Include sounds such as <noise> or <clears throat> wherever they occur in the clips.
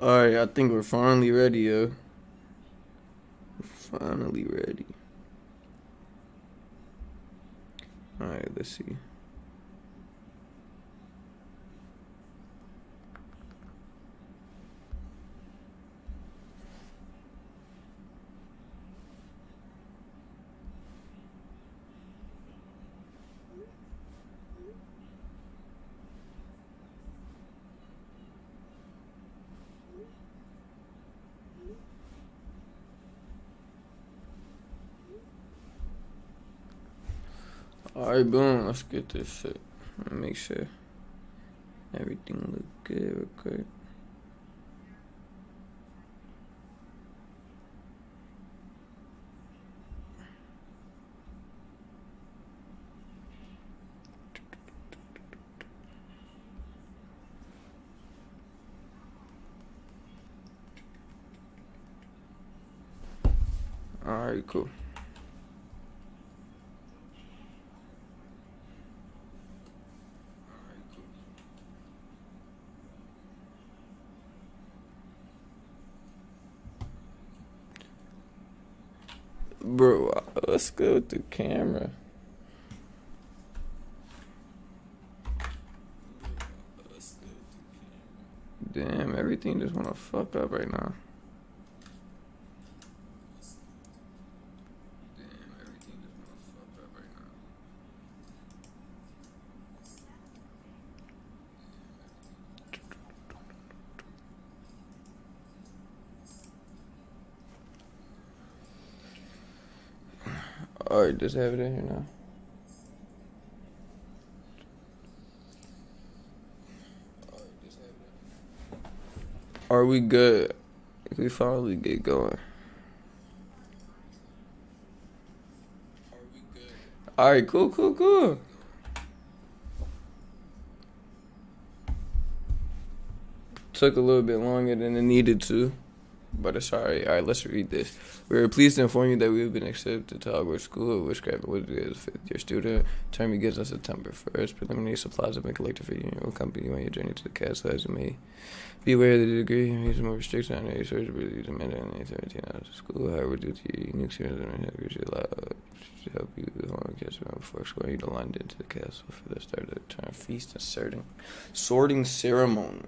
Alright, I think we're finally ready, yo. We're finally ready. Alright, let's see. Alright, boom. Let's get this shit. Make sure everything look good real quick. Alright, cool. Bro, let's go with the camera. Damn, everything just wanna fuck up right now. Alright, just have it in here now. Are we good? We finally get going. Are we good? Alright, cool, cool, cool. Took a little bit longer than it needed to but uh, it's alright. Alright, let's read this. We are pleased to inform you that we have been accepted to Hogwarts School of Witchcraft and Wizardry as a fifth year student. Term begins on September 1st. Preliminary supplies have been collected for you and will accompany you on your journey to the castle as you may be aware the degree and reasonable restrictions on your surgery demanded in the 13 hours of school. However, due to your unique experience and have allowed to help you with home castle before escorting you to London to the castle for the start of the term feast and sorting sorting ceremony.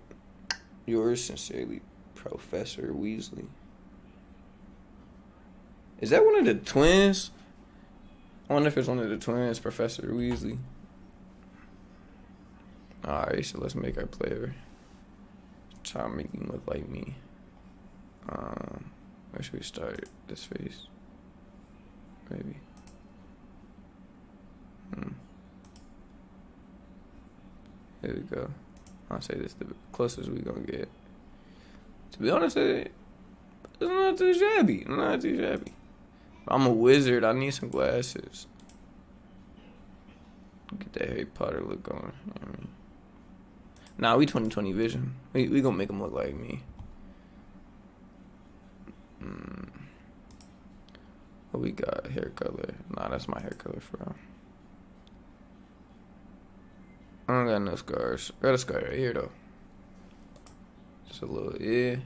Yours sincerely, Professor Weasley. Is that one of the twins? I wonder if it's one of the twins, Professor Weasley. Alright, so let's make our player. Try to make him look like me. Um, where should we start? This face? Maybe. Hmm. Here we go. I'll say this the closest we're gonna get. To be honest, it's not too shabby. Not too shabby. I'm a wizard. I need some glasses. Get that Harry Potter look on. I mean? Nah, we 2020 vision. We we gonna make him look like me. Mm. What we got? Hair color. Nah, that's my hair color for real. I don't got no scars. I got a scar right here though. Just a little, yeah.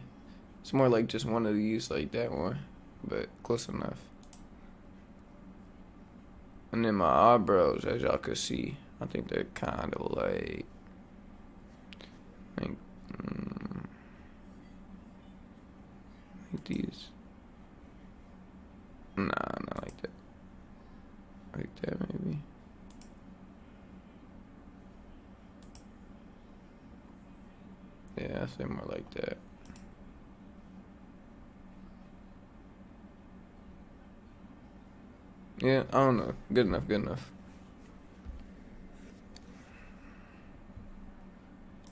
It's more like just one of these, like that one, but close enough. And then my eyebrows, as y'all can see, I think they're kind of like, like, mm, like these. Nah, not like that. Like that, maybe. Yeah, I say more like that. Yeah, I don't know. Good enough, good enough.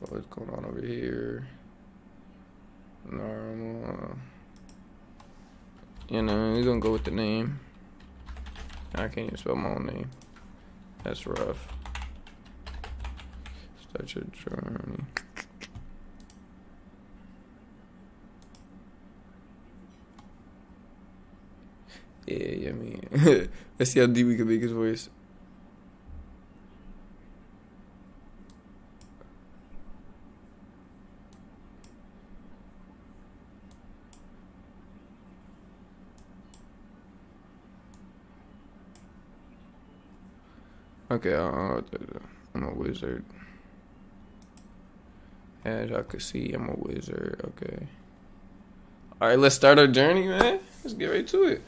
What's going on over here? Normal. You know, we're gonna go with the name. I can't even spell my own name. That's rough. Start your journey. I mean, <laughs> let's see how deep we can make his voice. Okay, I am a wizard. As I can see, I'm a wizard. Okay. All right, let's start our journey, man. Let's get right to it.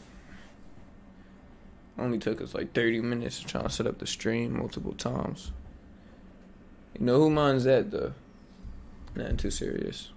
Only took us like 30 minutes to try to set up the stream multiple times. You know who minds that though? Nothing too serious.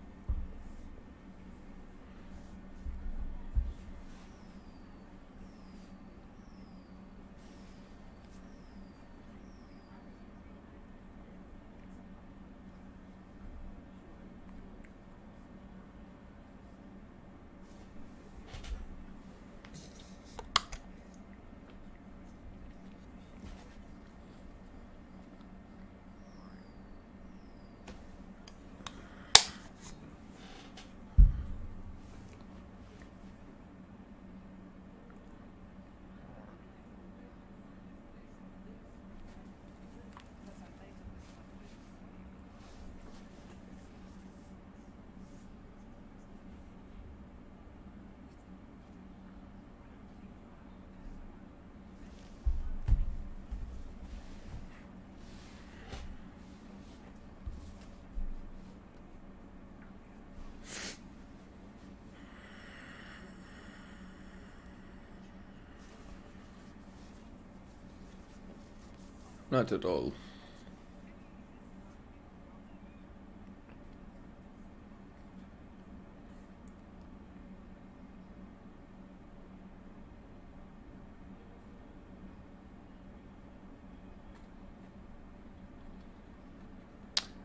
Not at all.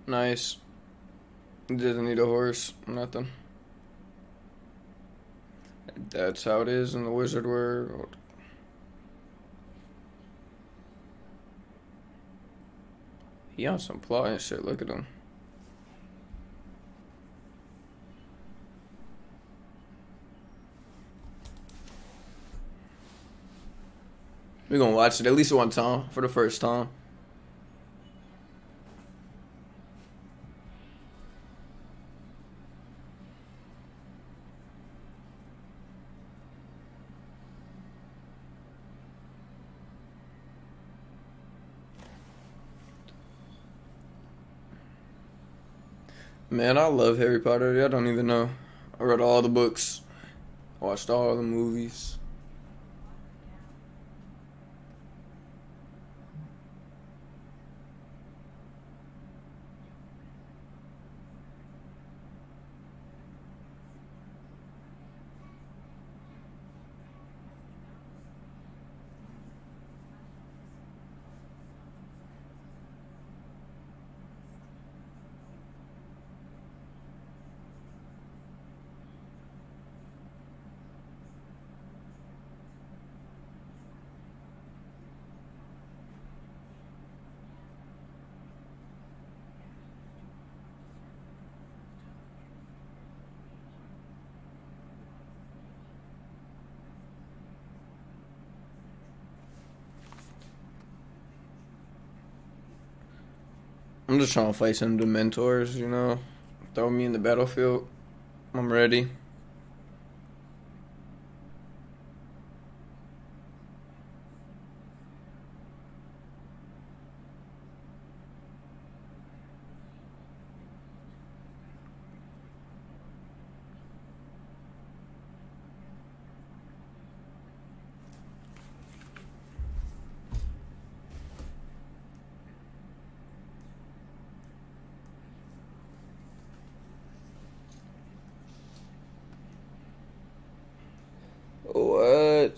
Nice. Doesn't need a horse, nothing. That's how it is in the wizard world. He on some plot and shit. Look at him. We're gonna watch it at least one time for the first time. Man, I love Harry Potter. I don't even know. I read all the books, watched all the movies. I'm just trying to fight some Dementors, you know. Throw me in the battlefield. I'm ready. What?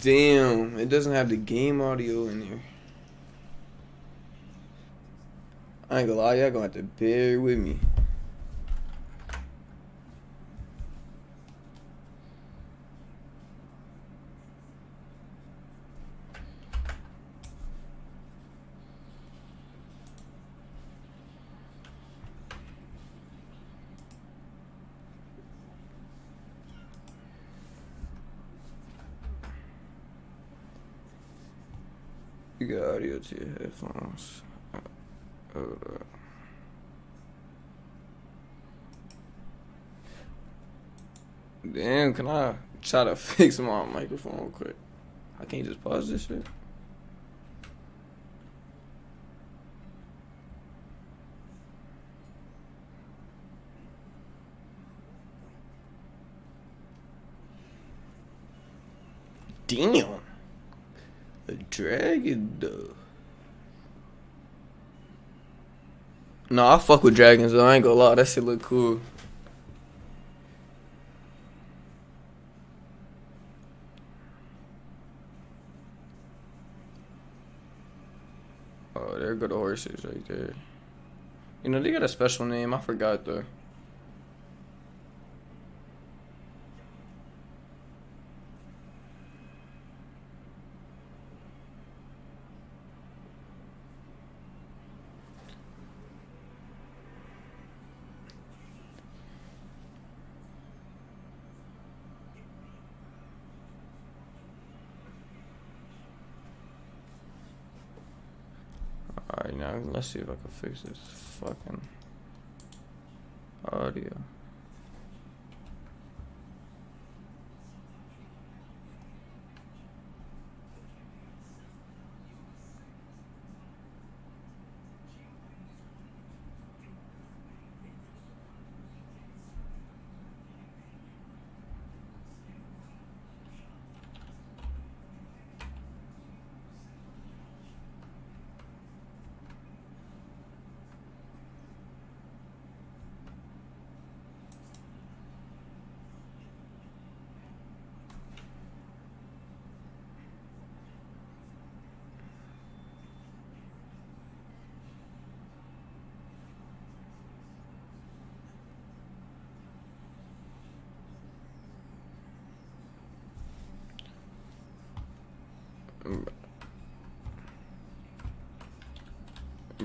Damn, it doesn't have the game audio in here. I ain't gonna lie, y'all gonna have to bear with me. headphones. Over. Damn, can I try to <laughs> fix my microphone real quick? I can't just pause this shit. Damn. A dragon though. No, I fuck with dragons though. I ain't gonna lie, that shit look cool. Oh, there go the horses right there. You know, they got a special name. I forgot though. Alright, now let's see if I can fix this fucking audio.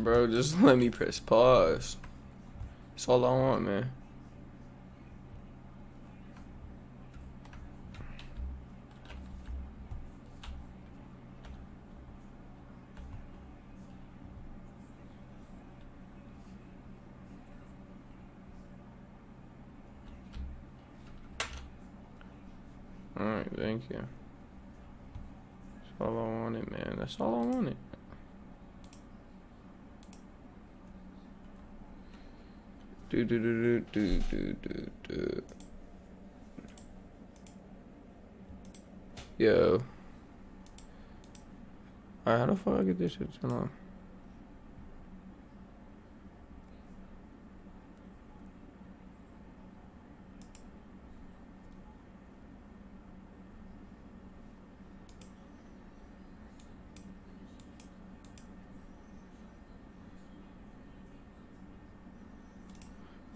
Bro, just <laughs> let me press pause. That's all I want, man. Alright, thank you. That's all I wanted, man. That's all I wanted. Do do do do do do do. Yo. Alright, how the fuck I get this shit turned on?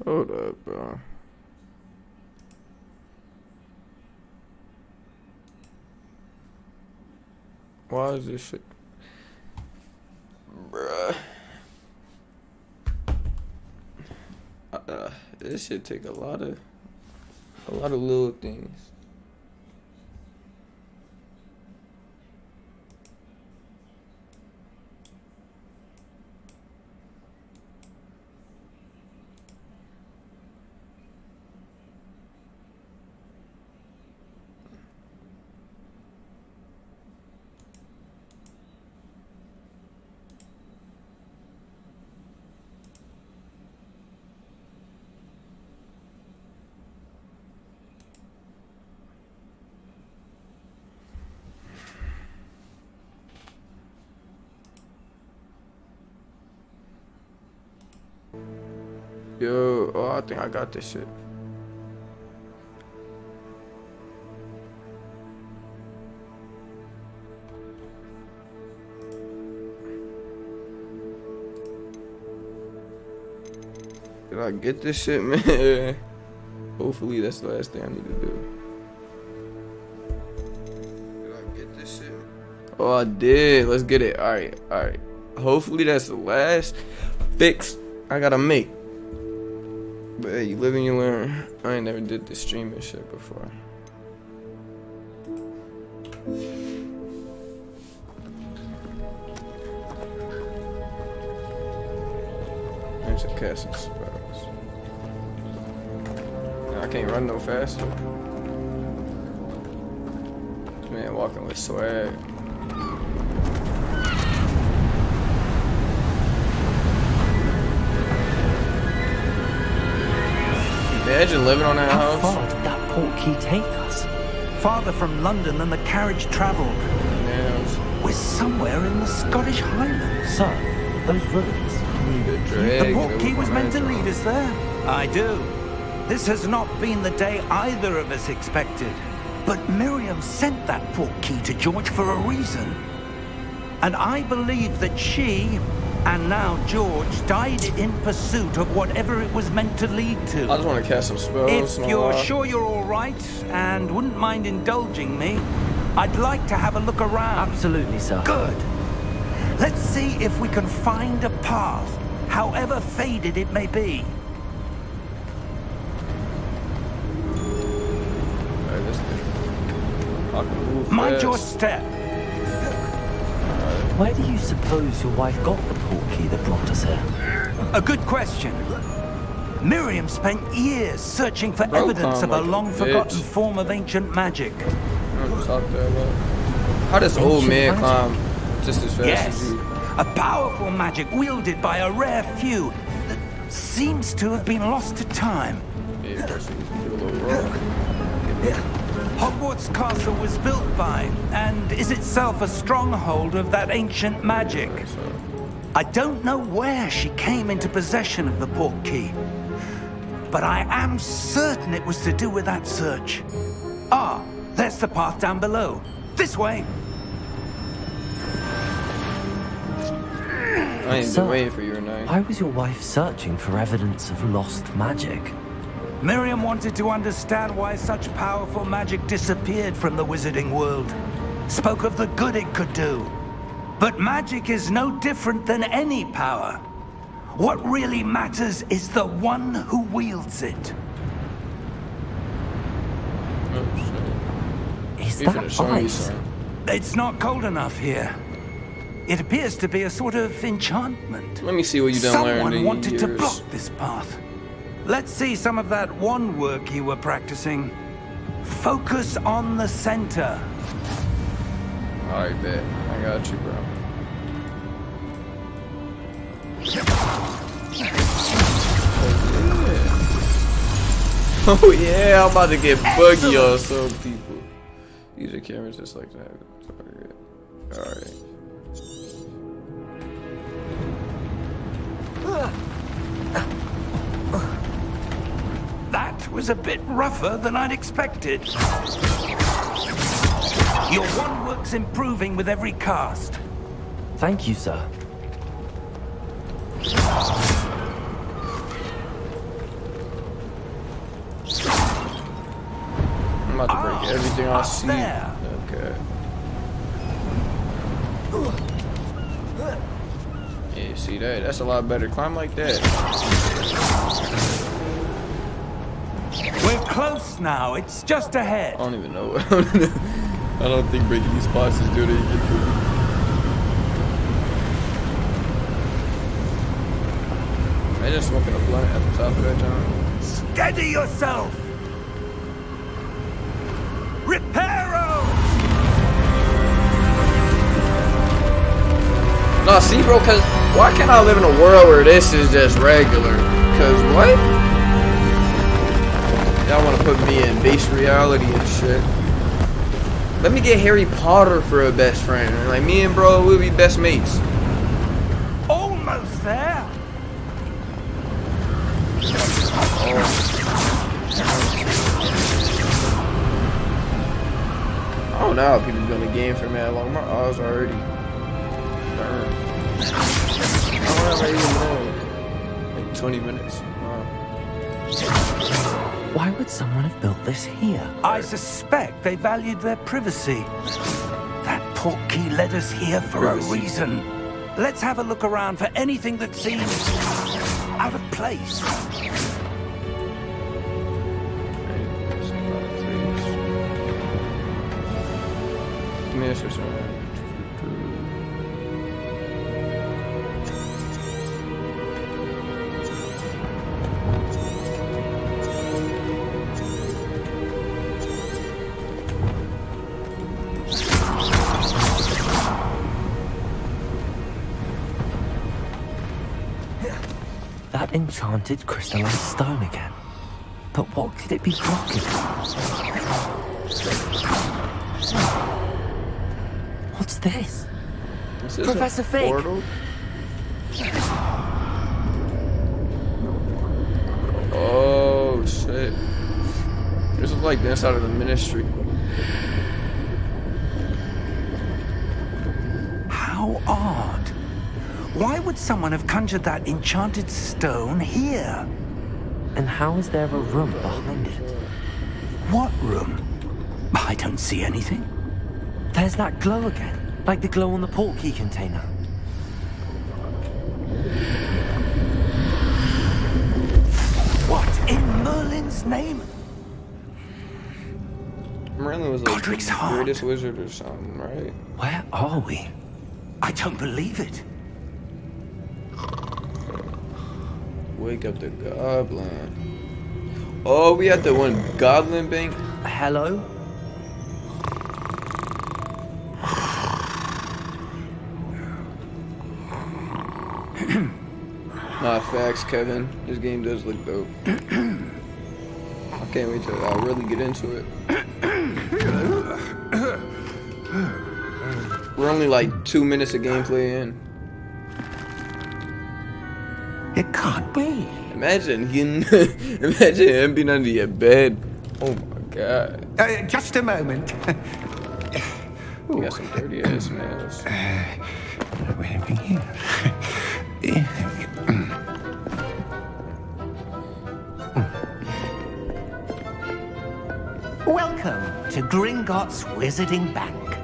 Hold up, bro. This shit? Bruh. Uh, this shit take a lot of, a lot of little things. Yo, oh, I think I got this shit. Did I get this shit, <laughs> man? Hopefully that's the last thing I need to do. Did I get this shit? Oh, I did. Let's get it. All right, all right. Hopefully that's the last fix I gotta make. You live and you learn. I ain't never did this streaming shit before. There's a cast of spells. I can't run no faster. Man walking with swag. Imagine living on that How house. far did that portkey take us? farther from London than the carriage travelled. Nails. We're somewhere in the Scottish Highlands. Sir, those ruins. The The drag. portkey was meant to lead us there. I do. This has not been the day either of us expected. But Miriam sent that portkey to George for a reason. And I believe that she, and now George, died in pursuit of whatever it was meant to lead to. I just want to cast some spells. If no you're lie. sure you're all right and wouldn't mind indulging me, I'd like to have a look around. Absolutely, sir. Good. Let's see if we can find a path, however faded it may be. Alright, this thing. I can move Mind your step. Where do you suppose your wife got the portkey that brought us here? A good question. Miriam spent years searching for Bro, evidence of a like a long forgotten form of ancient magic. I'm talk that about. How does old man climb just as fast Yes, as you? a powerful magic wielded by a rare few that seems to have been lost to time. Yeah, of course, you can do a little roll. Hogwarts Castle was built by, and is itself a stronghold of that ancient magic. So, I don't know where she came into possession of the port key, but I am certain it was to do with that search. Ah, there's the path down below. This way. I ain't Sir, been waiting for you or nothing. Why was your wife searching for evidence of lost magic? Miriam wanted to understand why such powerful magic disappeared from the wizarding world. Spoke of the good it could do. But magic is no different than any power. What really matters is the one who wields it. Oh. Is that finna show me ice? It's not cold enough here. It appears to be a sort of enchantment. Let me see what you done Someone wanted years. to block this path. Let's see some of that wand work you were practicing. Focus on the center. Alright, bet. I got you, bro. Oh, <laughs> oh yeah, I'm about to get buggy on some people. These are cameras just like that. Alright. That was a bit rougher than I'd expected. Your wand work's improving with every cast. Thank you, sir. I'm about to break Ah, everything I see. there. Okay. Yeah, see that? That's a lot better. Climb like that. We're close now. It's just ahead. I don't even know. I don't think breaking these spots is good. You get through. Imagine smoking a blunt at the top of that joint. Steady yourself. Reparo! No, see, bro, cause why can't I live in a world where this is just regular? Cause what? Y'all want to put me in base reality and shit. Let me get Harry Potter for a best friend. Like me and bro, we'll be best mates. Almost there. I don't know how people the game for mad long. My eyes are already burned. I don't have even know. Like 20 minutes. Wow. Why would someone have built this here? I suspect they valued their privacy. That portkey led us here for Privacy. a reason. Let's have a look around for anything that seems out of place. Yes, yes, sir. enchanted crystalline stone again. But what could it be blocking? What's this? this Professor Fig! Oh, shit. This is like this out of the ministry. Why would someone have conjured that enchanted stone here? And how is there a room behind it? What room? I don't see anything. There's that glow again, like the glow on the portkey container. What in Merlin's name? Merlin was like Godric's the heart. greatest wizard or something, right? Where are we? I don't believe it. Wake up the goblin. Oh, we at the one goblin bank. Hello? <clears throat> Nah, facts, Kevin. This game does look dope. <clears throat> I can't wait to I really get into it. <clears throat> We're only like two minutes of gameplay in. Can't be. Imagine him. <laughs> imagine him being under your bed. Oh my god, Uh, just a moment. <laughs> you got some dirty ass nails. Wait a minute. <laughs> Welcome to Gringotts Wizarding Bank.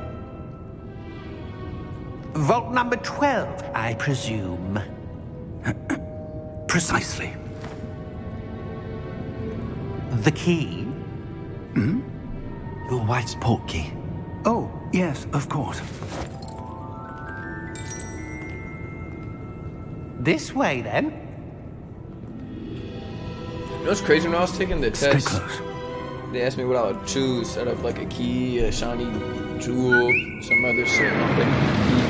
Vault number 12, I presume. Precisely. The key? Hmm? Your wife's portkey. Oh, yes, of course. This way, then. You know what's crazy? When I was taking the Stay test, close. they asked me what I would choose out of like a key, a shiny jewel, some other shit. I'm picking key.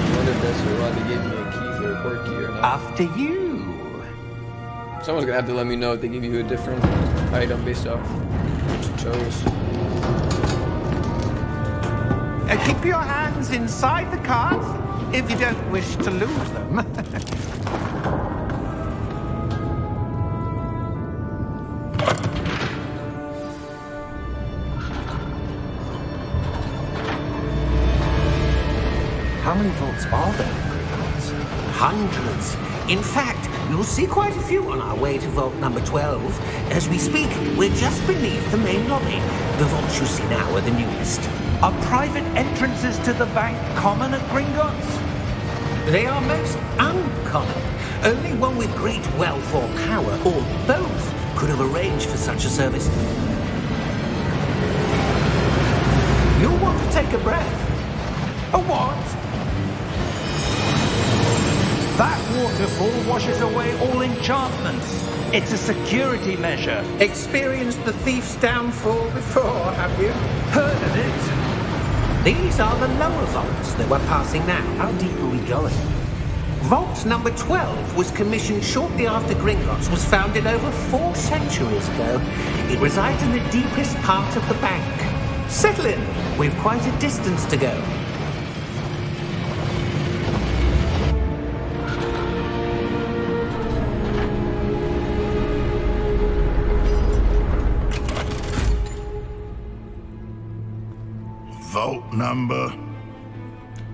I wonder if that's why they gave me a key for a quirk key or not. After you. Someone's gonna have to let me know if they give you a different item based off what you chose. Uh, keep your hands inside the cards if you don't wish to lose them. <laughs> How many vaults are there? Hundreds. In fact, you'll see quite a few on our way to vault number 12. As we speak, we're just beneath the main lobby. The vaults you see now are the newest. Are private entrances to the bank common at Gringotts? They are most uncommon. Only one with great wealth or power, or both, could have arranged for such a service. You'll want to take a breath. A what? That waterfall washes away all enchantments. It's a security measure. Experienced the thief's downfall before, have you? Heard of it? These are the lower vaults that we're passing now. How deep are we going? Vault number 12 was commissioned shortly after Gringotts was founded over four centuries ago. It resides in the deepest part of the bank. Settle in. We've quite a distance to go. Number.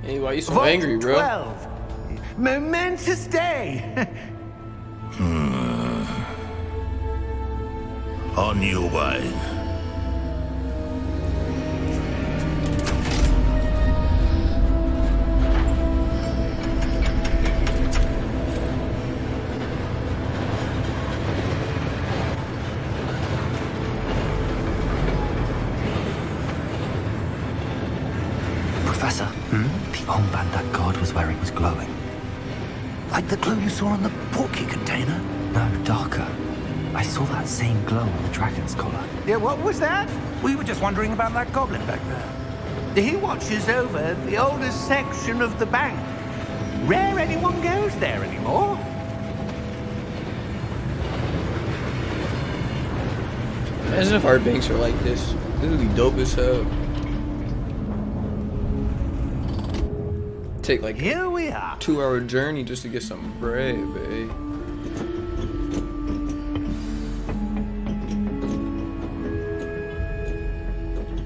Hey, why are you so Vault angry, bro? 12. Momentous day. Hmm. On your way. Just wondering about that goblin back there. He watches over the oldest section of the bank. Rare anyone goes there anymore. Imagine if our banks were like this. This would be dope as hell. take like Here we are. two hour journey just to get some bread, babe. Eh?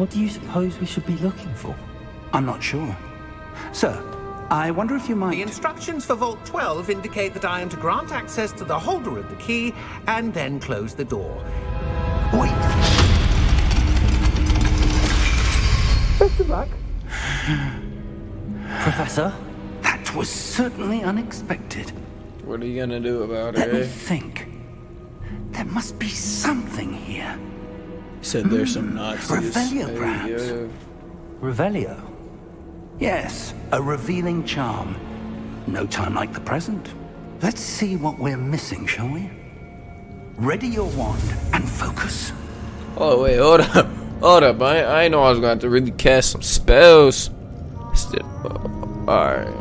What do you suppose we should be looking for? I'm not sure. Sir, I wonder if you might... The instructions for Vault 12 indicate that I am to grant access to the holder of the key and then close the door. Wait! Best of luck. Professor? That was certainly unexpected. What are you gonna do about Let me think. There must be something here. Said there's some Nazis. Revelio, Hey, perhaps? yo. Revelio? Yes, a revealing charm. No time like the present. Let's see what we're missing, shall we? Ready your wand and focus. Oh wait, hold up, hold up. I I know I was gonna have to really cast some spells. Still, uh, alright.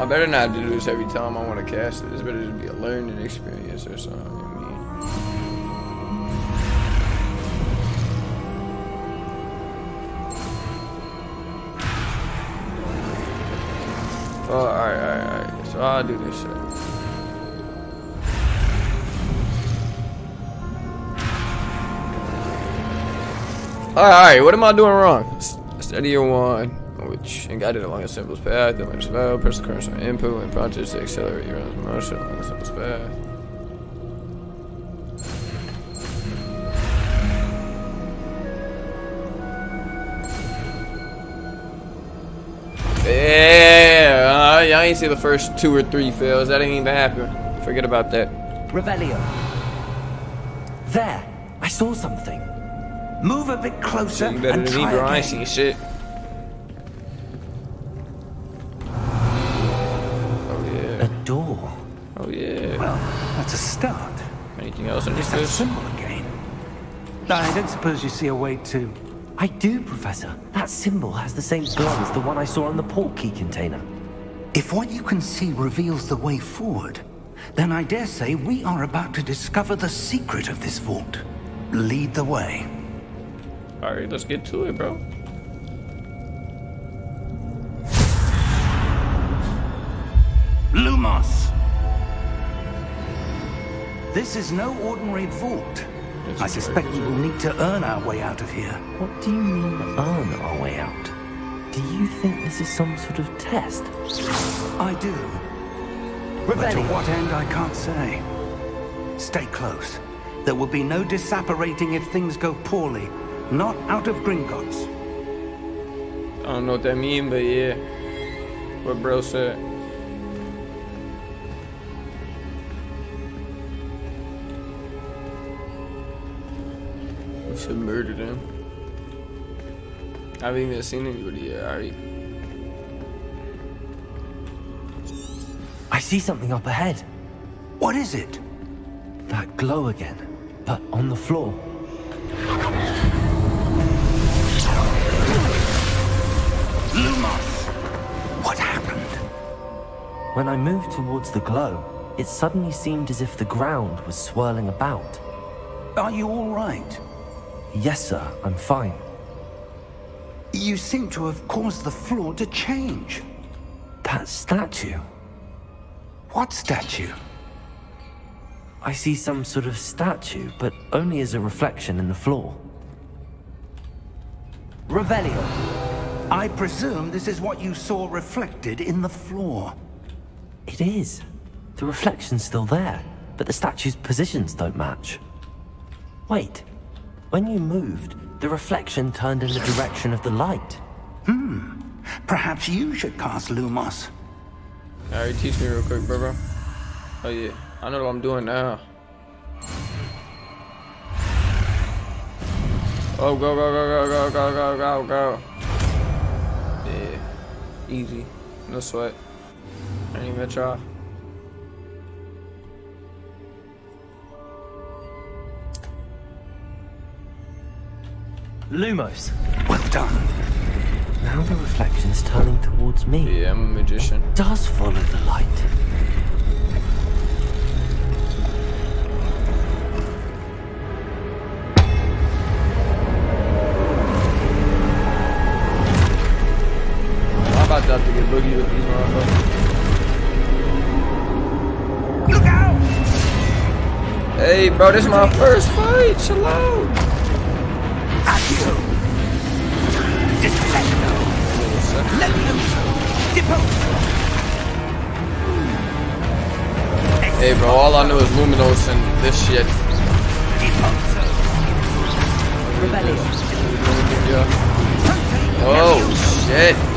I better not do this every time I want to cast it. This better just be a learning experience or something. Oh, alright, alright, alright. So I'll do this shit. Alright, what am I doing wrong? S- Steady your wand, which and guide it along a simple path. When it's spell, press the current input when prompted to accelerate your own motion along a simple path. Yeah, I, I ain't see the first two or three fails. That ain't even happen. Forget about that. Revelio. There! I saw something. Move a bit closer You better and than me, try bro. I ain't seen shit. Oh yeah. A door. Oh yeah. Well, that's a start. Anything else this? that symbol again. I don't suppose you see a way to... I do, Professor. That symbol has the same glow as the one I saw on the port key container. If what you can see reveals the way forward, then I dare say we are about to discover the secret of this vault. Lead the way. All right, let's get to it, bro. Lumos! This is no ordinary vault. It's I a suspect we will need to earn our way out of here. What do you mean, earn our way out? Do you think this is some sort of test? I do. But to what end, I can't say. Stay close. There will be no disapparating if things go poorly. Not out of Gringotts. I don't know what that mean, but yeah. What bro said. We should murder them. I haven't even seen anybody yet. Alright. I see something up ahead. What is it? That glow again, but on the floor. Lumos! What happened? When I moved towards the glow, it suddenly seemed as if the ground was swirling about. Are you all right? Yes, sir, I'm fine. You seem to have caused the floor to change. That statue. What statue? I see some sort of statue, but only as a reflection in the floor. Revelio. I presume this is what you saw reflected in the floor. It is. The reflection's still there, but the statue's positions don't match. Wait. When you moved, the reflection turned in the direction of the light. Hmm. Perhaps you should cast Lumos. Alright, teach me real quick, brother. Oh, yeah. I know what I'm doing now. Oh, go, go, go, go, go, go, go, go, go. Yeah. Easy. No sweat. I didn't even try. Lumos. Well done. Now the reflection's turning towards me. Yeah, I'm a magician. Does follow the light. I'm about to to get boogie with these motherfuckers. Look out! Hey, bro, this is my first fight. Chill out. Depulso! Hey, bro, all I know is Luminos and this shit. Yeah. Oh, shit.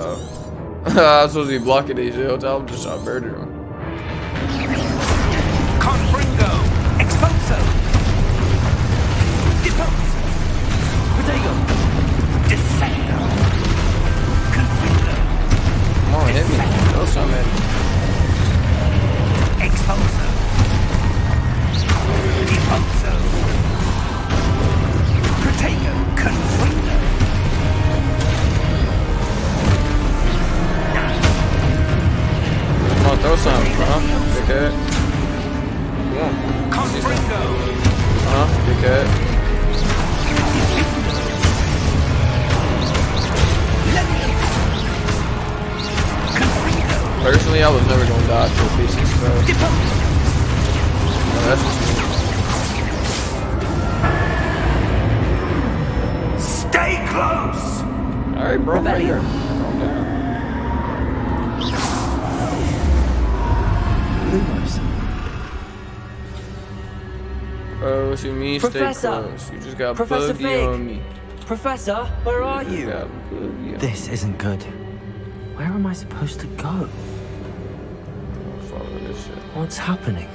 Oh. <laughs> I was supposed to be blocking these shields. I'm just trying to murder him. Professor. close. You just got Professor boogie Fig. on me. Professor, where are You you? got boogie on This isn't good. Where am I supposed to go? me. Follow this shit. What's happening?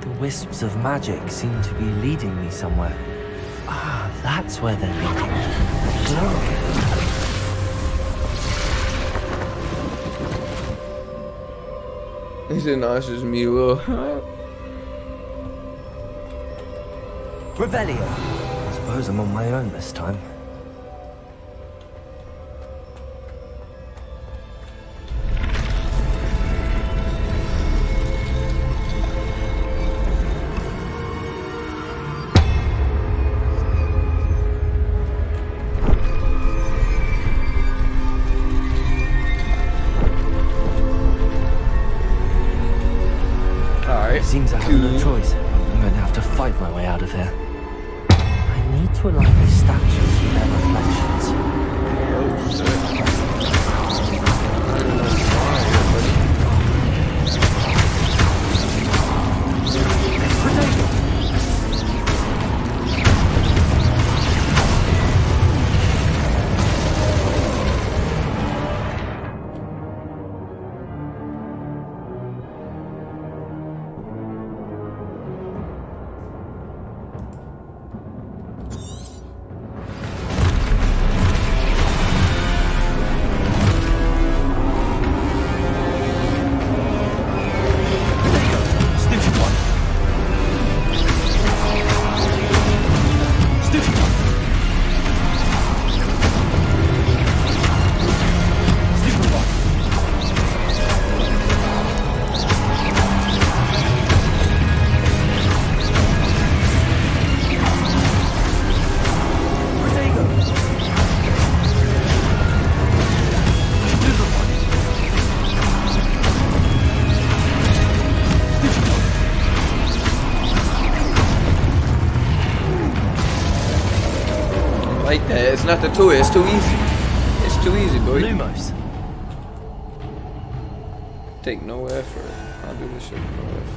The wisps of magic seem to be leading me somewhere. Ah, that's where they're leading. Glow again. He said, no, it's just me, Will. <laughs> Revelio. I suppose I'm on my own this time. nothing to it. It's too easy. It's too easy, boy. Lumos. Take no effort. I'll do this shit no effort.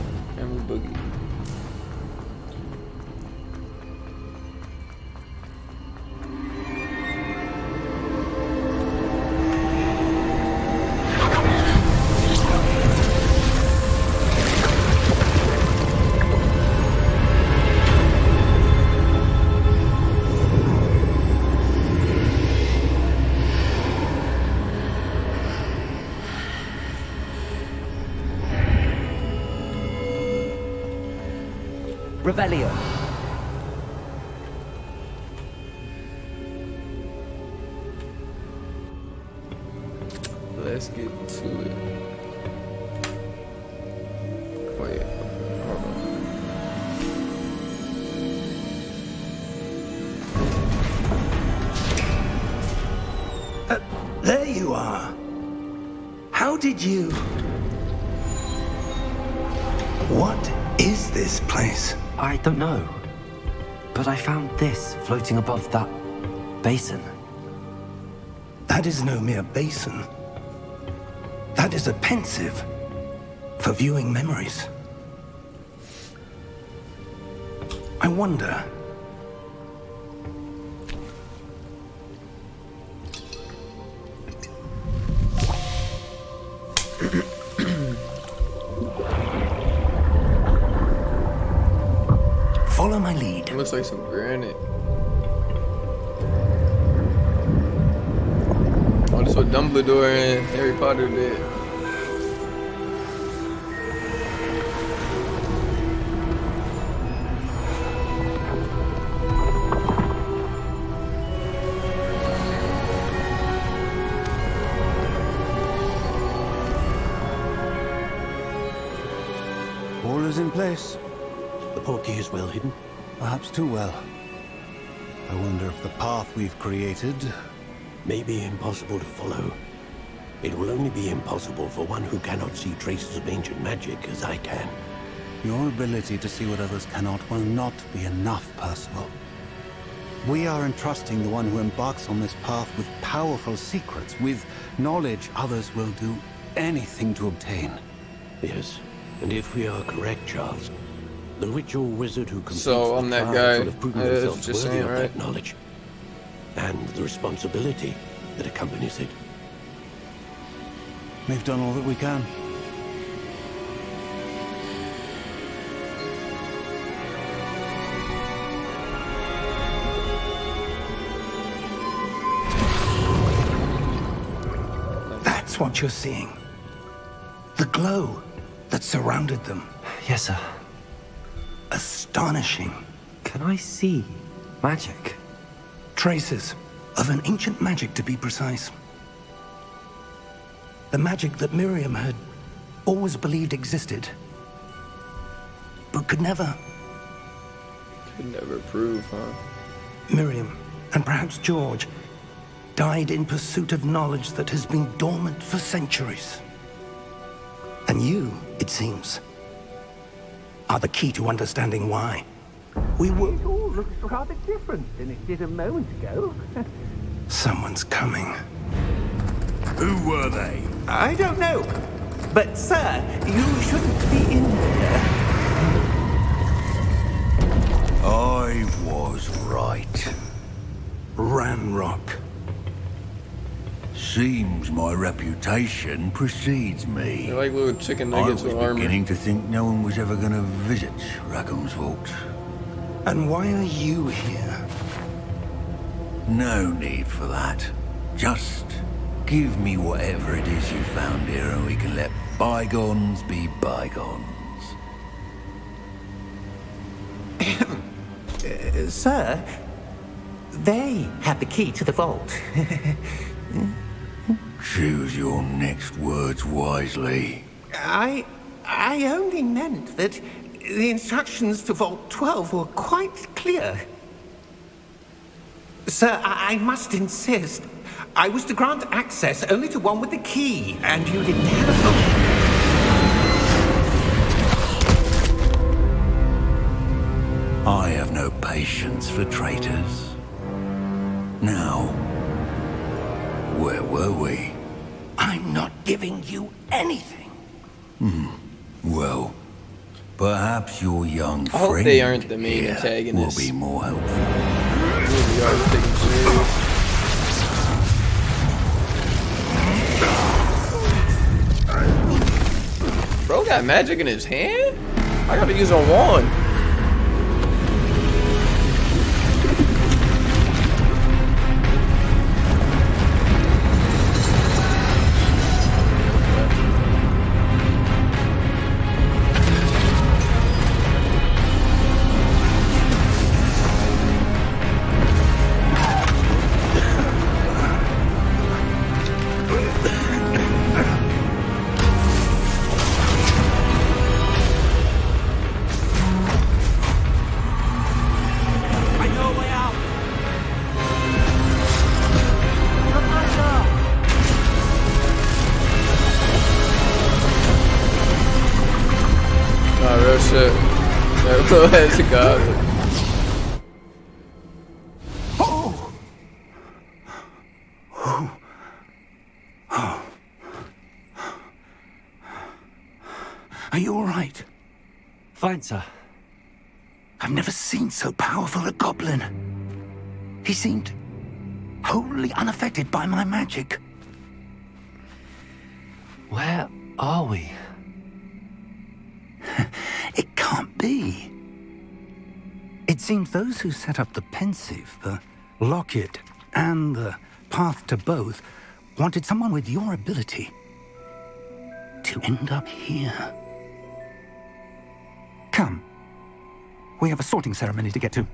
Revelio. Floating above that basin. That is no mere basin. That is a Pensieve for viewing memories. I wonder. <clears throat> Follow my lead. It looks like some granite. Dumbledore and Harry Potter did. All is in place. The portkey is well hidden. Perhaps too well. I wonder if the path we've created... May be impossible to follow. It will only be impossible for one who cannot see traces of ancient magic as I can. Your ability to see what others cannot will not be enough, Percival. We are entrusting the one who embarks on this path with powerful secrets, with knowledge others will do anything to obtain. Yes, and if we are correct, Charles, the ritual wizard who completes So, the I'm that guy. will have proven that's themselves worthy saying, of right? that knowledge. And the responsibility that accompanies it. We've done all that we can. That's what you're seeing. The glow that surrounded them. Yes, sir. Astonishing. Can I see magic? Traces of an ancient magic, to be precise. The magic that Miriam had always believed existed, but could never. Could never prove, huh? Miriam, and perhaps George, died in pursuit of knowledge that has been dormant for centuries. And you, it seems, are the key to understanding why. We were. It all looks rather different than it did a moment ago. <laughs> Someone's coming. Who were they? I don't know. But, sir, you shouldn't be in here. I was right. Ranrock. Seems my reputation precedes me. They're like little chicken I nuggets was with armor. beginning to think no one was ever going to visit Rackham's Vault. And why are you here? No need for that. Just give me whatever it is you found here and we can let bygones be bygones. Uh, <coughs> sir, they have the key to the vault. <laughs> Choose your next words wisely. I. I only meant that the instructions to Vault 12 were quite clear. Sir, I, I must insist. I was to grant access only to one with the key, and you didn't have. I have no patience for traitors. Now, where were we? I'm not giving you anything. Hmm. Well, perhaps your young I hope friend they aren't the main here antagonists. will be more helpful. Got magic in his hand? I gotta use a wand. He seemed wholly unaffected by my magic. Where are we? <laughs> It can't be. It seems those who set up the Pensieve, the locket, and the path to both wanted someone with your ability to end up here. Come. We have a sorting ceremony to get to.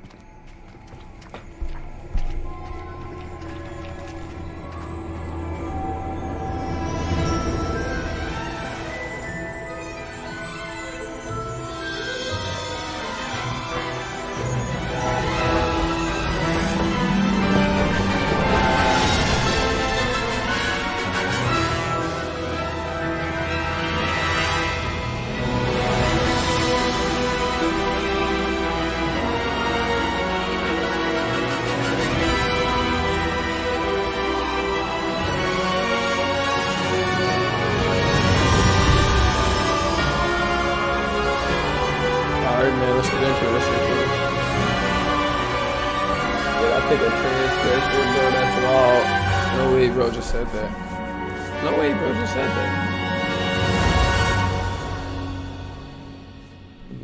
Think a bro, that's. No way, bro, just said that. No way, bro, just said that.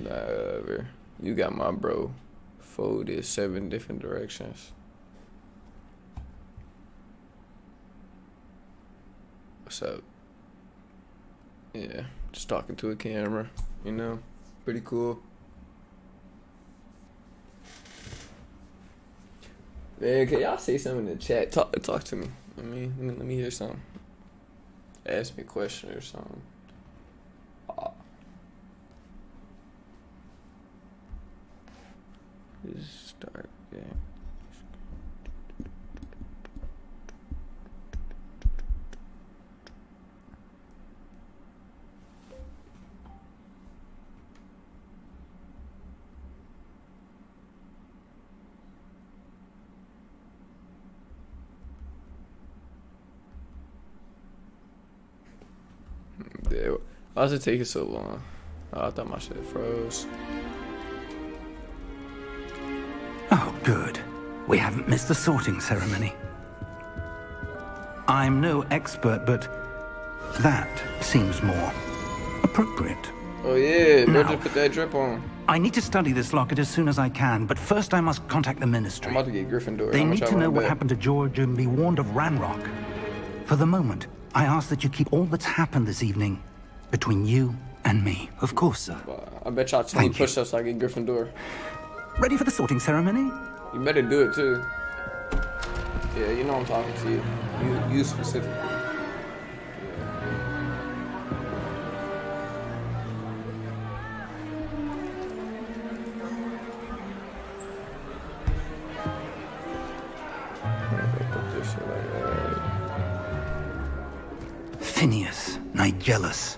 Never. You got my bro folded seven different directions. What's up? Yeah, just talking to a camera, you know? Pretty cool. Man, can y'all say something in the chat? Talk, talk to me. Let me, let me, let me hear something. Ask me a question or something. Just start game. Why does it take so long? Oh, I thought my shit froze. Oh, good. We haven't missed the sorting ceremony. I'm no expert, but that seems more appropriate. Oh yeah, Now. put that drip on. I need to study this locket as soon as I can, but first I must contact the I'm Ministry. about to get Gryffindor. They need to know what happened to George and be warned of Ranrock. For the moment, I ask that you keep all that's happened this evening between you and me. Of course, sir. I bet y'all 20 Thank you. push ups so I get Gryffindor. Ready for the sorting ceremony? You better do it too. Yeah, you know I'm talking to you. You, you specifically. Put this shit like that. Phineas, Nigellus,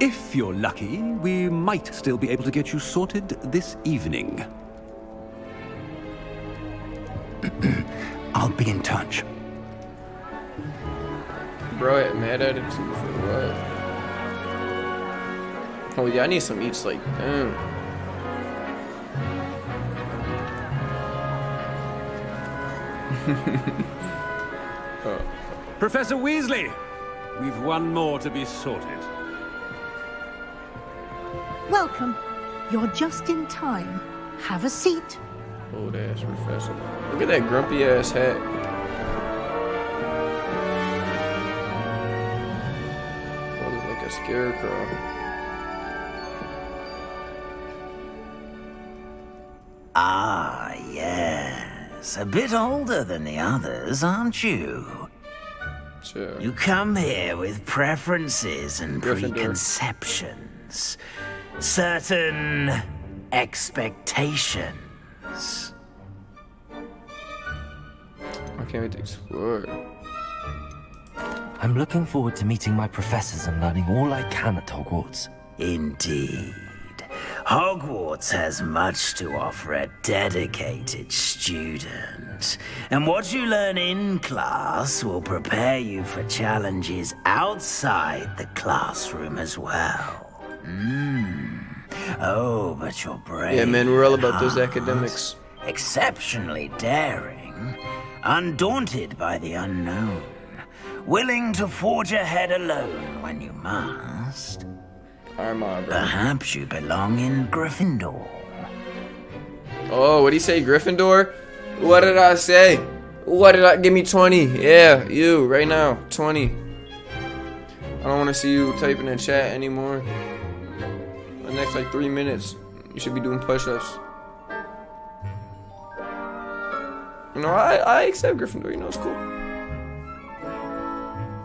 If you're lucky, we might still be able to get you sorted this evening. <clears throat> I'll be in touch. Bro, I had mad attitude for what? Oh yeah, I need some eats like damn. <laughs> Oh. Professor Weasley, we've one more to be sorted. Welcome. You're just in time. Have a seat. Old ass professor. Look at that grumpy ass hat. Looks like a scarecrow. Ah, yes. A bit older than the others, aren't you? Sure. You come here with preferences and Gryffindor. preconceptions. Certain expectations. I can't wait to explore. I'm looking forward to meeting my professors and learning all I can at Hogwarts. Indeed. Hogwarts has much to offer a dedicated student. And what you learn in class will prepare you for challenges outside the classroom as well. Hmm. Oh, but you're brave. Yeah, man, we're all about those academics. Exceptionally daring, undaunted by the unknown, willing to forge ahead alone when you must. Armor. Perhaps you belong in Gryffindor. Oh, what would he say, Gryffindor? What did I say? What did I give me 20? Yeah, you right now, 20. I don't want to see you typing in chat anymore. The next like three minutes, you should be doing push-ups. You know, I I accept Gryffindor. You know, it's cool.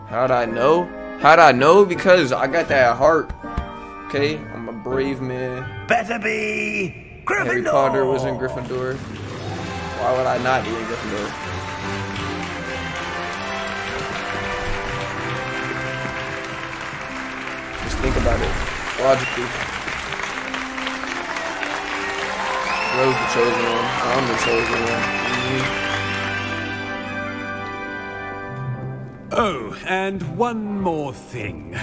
How'd I know? How'd I know? Because I got that heart. Okay, I'm a brave man. Better be Gryffindor. Harry Potter was in Gryffindor. Why would I not be in Gryffindor? Just think about it logically. The chosen one. I'm the chosen one. Mhm. Oh, and one more thing.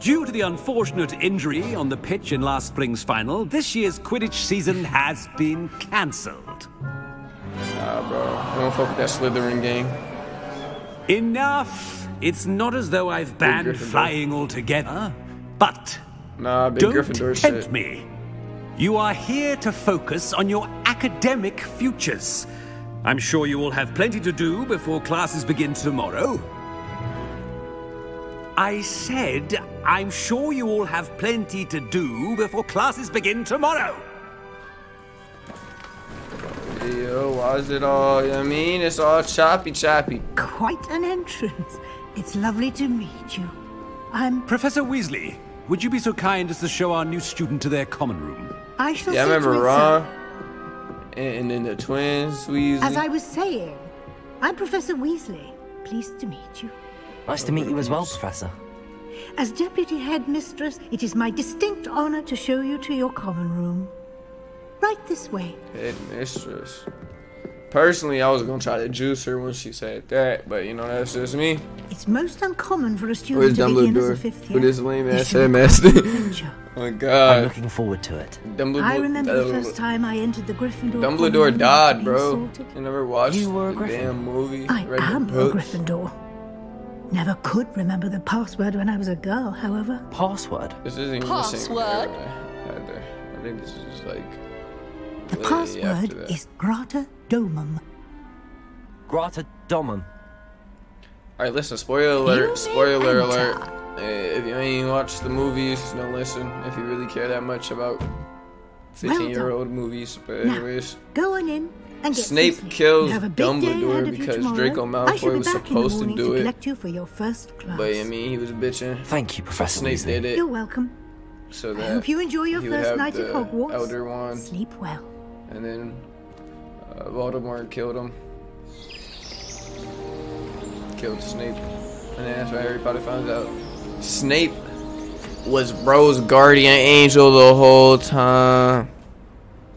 Due to the unfortunate injury on the pitch in last spring's final, this year's Quidditch season has been cancelled. Nah, bro. I don't fuck with that Slytherin gang. Enough! It's not as though I've banned flying altogether, but Nah, big don't Gryffindor tempt shit. me. You are here to focus on your academic futures. I'm sure you will have plenty to do before classes begin tomorrow. I said, I'm sure you all have plenty to do before classes begin tomorrow. Yo, why is it all, you know what I mean? It's all choppy choppy. Quite an entrance. It's lovely to meet you. I'm. Professor Weasley, would you be so kind as to show our new student to their common room? I shall Yeah, I remember Ron. And, and then the twins, Weasley. As I was saying, I'm Professor Weasley. Pleased to meet you. Nice to meet you as well, Professor. As Deputy Headmistress, it is my distinct honor to show you to your common room. Right this way. Headmistress. Personally, I was gonna try to juice her when she said that, but you know that's just me. It's most uncommon for a student Where's to begin as a Dumbledore? fifth year. With his lame ass should headmaster. <laughs> adventure. oh my I'm looking forward to it. Dumbledore. I remember the uh, first time I entered the Gryffindor. Dumbledore after died, bro. sorted. You never watched You were a the Griffin. damn movie. I read am a? Gryffindor. Never could remember the password when I was a girl, however. Password? This isn't even the same Password? either. I think this is just like The password is Grata Domum. Grata Domum. All right, listen. Spoiler alert! Spoiler enter. alert! Eh, If you ain't watched the movies, don't listen. If you really care that much about fifteen-year-old movies, but Now, anyways, go on in. And get Snape some sleep. kills You have a big day ahead Dumbledore of you because tomorrow. Draco I shall Malfoy be was back in the supposed to morning do it. collect you for your first class. But I mean, he was bitching. Thank you, Professor Snape Weasley. did it You're welcome. so I hope you enjoy your first night at Hogwarts. Elder Wand, Sleep well. and then uh, Voldemort killed him. Killed Snape, and then that's why Harry Potter found out. Snape was Bro's guardian angel the whole time.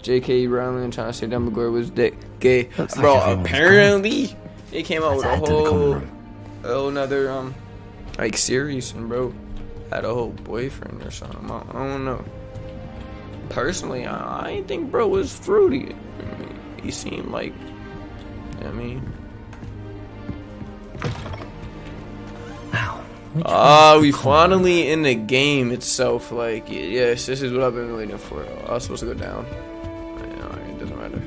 J.K. Rowling trying to say Dumbledore was da- gay. Looks Bro, was apparently they came out Let's with a head to the common whole, whole another um, like series, and bro had a whole boyfriend or something. I, I don't know. Personally, I, I didn't think bro was fruity. I mean, he seemed like, I mean, Now, ah, we finally in the game itself. Like, yes, this is what I've been waiting for. I was supposed to go down. Yeah, it doesn't matter.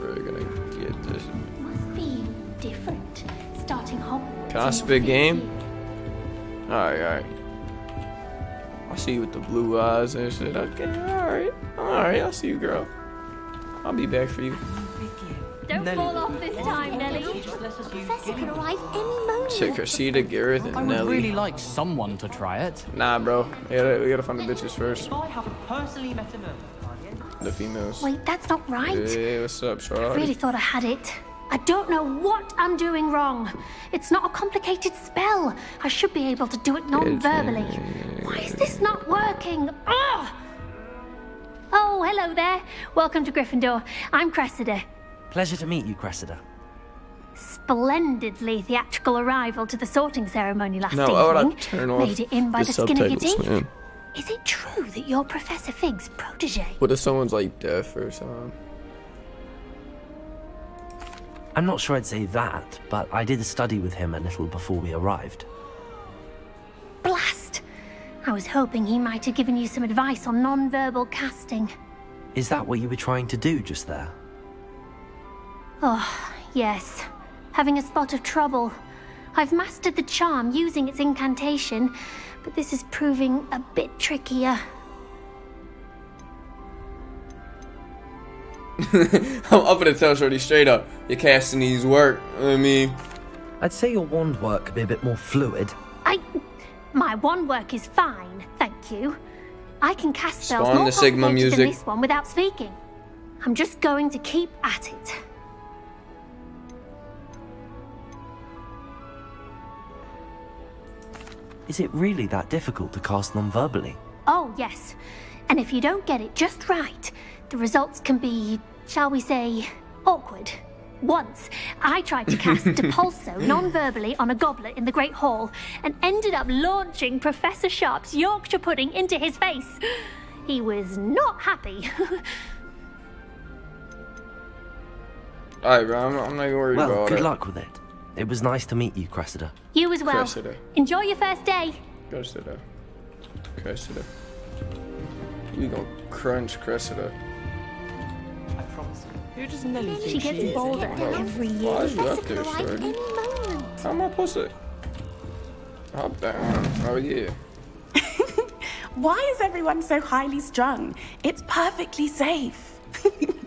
We're gonna get this. Must be different. Starting Hogwarts. Can I spit game? Alright, alright. I'll see you with the blue eyes and shit. Okay, alright. Alright, I'll see you, girl. I'll be back for you. Don't fall off this time, Nellie. Professor could arrive any moment. Check Rashida, Gareth, and I would really like someone to try it. Nah, bro. We gotta, we gotta find the bitches first. I haven't personally met a merman guardian. The females. Wait, that's not right. Hey, what's up, I really thought I had it. I don't know what I'm doing wrong. It's not a complicated spell. I should be able to do it non-verbally. Why is this not working? Ugh! Oh, hello there. Welcome to Gryffindor. I'm Cressida. Pleasure to meet you, Cressida. Splendidly theatrical arrival to the sorting ceremony last No, why would I evening. turn off Made it in by the the, skin of your subtitles, teeth. man? Is it true that you're Professor Fig's protege? What if someone's like deaf or something? I'm not sure I'd say that, but I did study with him a little before we arrived. Blast! I was hoping he might have given you some advice on non-verbal casting. Is that what you were trying to do just there? Oh, yes. Having a spot of trouble. I've mastered the charm using its incantation, but this is proving a bit trickier. <laughs> I'm up in the tell Shorty straight up. Your casting needs work. I mean, I'd say your wand work could be a bit more fluid. I... My wand work is fine, thank you. I can cast spells Spawn more the Sigma complicated than this one without speaking. I'm just going to keep at it. Is it really that difficult to cast them verbally? Oh, yes. And if you don't get it just right, the results can be, shall we say, awkward. Once, I tried to cast <laughs> Depulso non-verbally on a goblet in the Great Hall and ended up launching Professor Sharp's Yorkshire pudding into his face. He was not happy. <laughs> alright, bro. I'm, I'm not even worried Well, about it. Well, good luck with it. It was nice to meet you, Cressida. you as well. Cressida. Enjoy your first day. Cressida. Cressida. We gonna crunch Cressida. I promise you. Who does Nellie think She gets is? bolder Bro, every Why year. is you up there, Professor could any moment. How am I supposed to? Hop down. Oh, yeah. <laughs> Why is everyone so highly strung? It's perfectly safe. <laughs>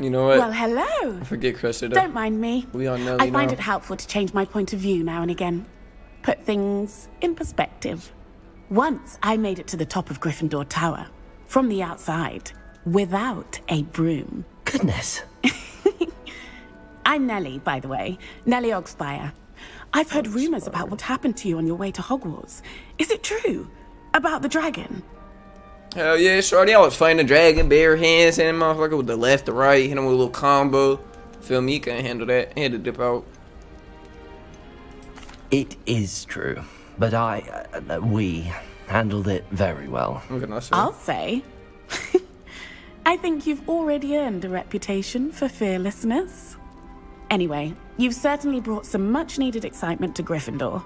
You know what? Well, hello. I Forget Cressida. Don't mind me. We on Nellie I find now. it helpful to change my point of view now and again. Put things in perspective. Once I made it to the top of Gryffindor Tower, from the outside, without a broom. Goodness. <laughs> I'm Nellie, by the way. Nellie Oggspire. I've heard rumors about what happened to you on your way to Hogwarts. Is it true? About the dragon? Hell yeah, Shorty. I was fighting the dragon, bare hands, hitting motherfucker with the left to right, hit him with a little combo. Feel me? You couldn't handle that. He had to dip out. It is true, but I, uh, we, handled it very well. What can I say? I'll say. <laughs> I think you've already earned a reputation for fearlessness. Anyway, you've certainly brought some much needed excitement to Gryffindor.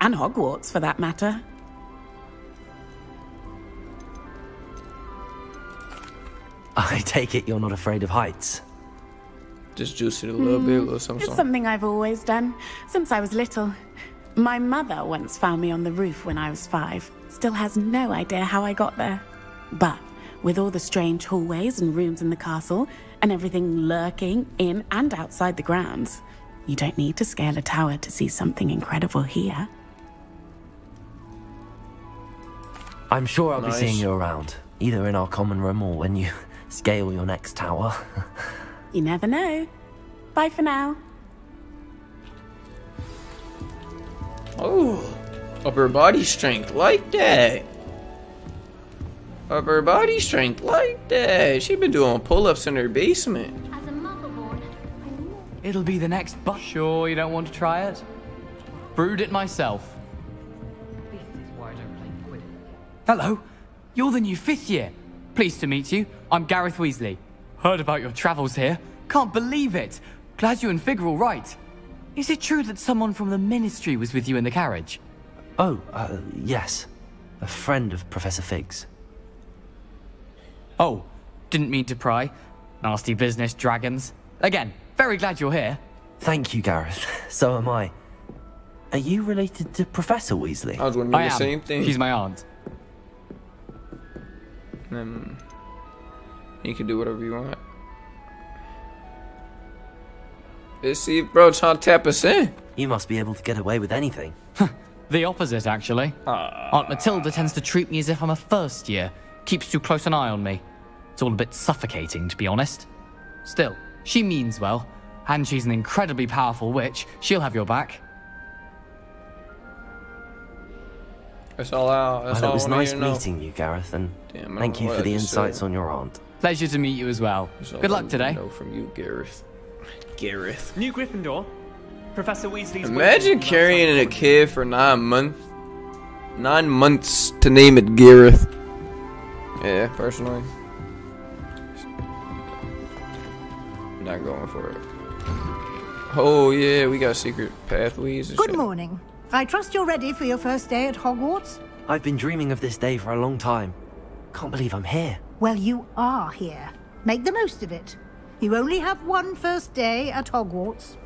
And Hogwarts, for that matter. I take it you're not afraid of heights. Just juice it a little bit, or little hmm, something. It's something. something I've always done, since I was little. My mother once found me on the roof when I was five. Still has no idea how I got there. But With all the strange hallways and rooms in the castle, and everything lurking in and outside the grounds, you don't need to scale a tower to see something incredible here. I'm sure I'll Nice. be seeing you around, either in our common room or when you scale your next tower. <laughs> You never know. Bye for now. Oh, upper body strength like that. Upper body strength like that. She been doing pull-ups in her basement. It'll be the next but. Sure, you don't want to try it? Brewed it myself. Hello, you're the new fifth year. Pleased to meet you. I'm Gareth Weasley. Heard about your travels here. Can't believe it. Glad you and Fig are all right. Is it true that someone from the Ministry was with you in the carriage? oh, uh, yes. A friend of Professor Fig's. Oh, didn't mean to pry. Nasty business, dragons. Again, very glad you're here. Thank you, Gareth. <laughs> So am I. Are you related to Professor Weasley? I was wondering I the am. same thing. She's my aunt. Um, you can do whatever you want. Let's see if bro trying to tap us in. You must be able to get away with anything. The opposite, actually. Aunt Matilda tends to treat me as if I'm a first year, keeps too close an eye on me. It's all a bit suffocating, to be honest. Still, she means well, and she's an incredibly powerful witch. She'll have your back. That's all out. That's well, all it was nice hear to know. meeting you, Gareth, and Damn, thank you for the insights said. on your aunt. Pleasure to meet you as well. That's Good luck need to today. know from you, Gareth. <laughs> Gareth. New Gryffindor. Professor Weasley's Imagine carrying a kid for nine months. Nine months to name it Gareth. Yeah, personally. Not going for it. Oh yeah, we got secret pathways. Good shit. morning. I trust you're ready for your first day at Hogwarts? I've been dreaming of this day for a long time. Can't believe I'm here. Well, you are here. Make the most of it. You only have one first day at Hogwarts.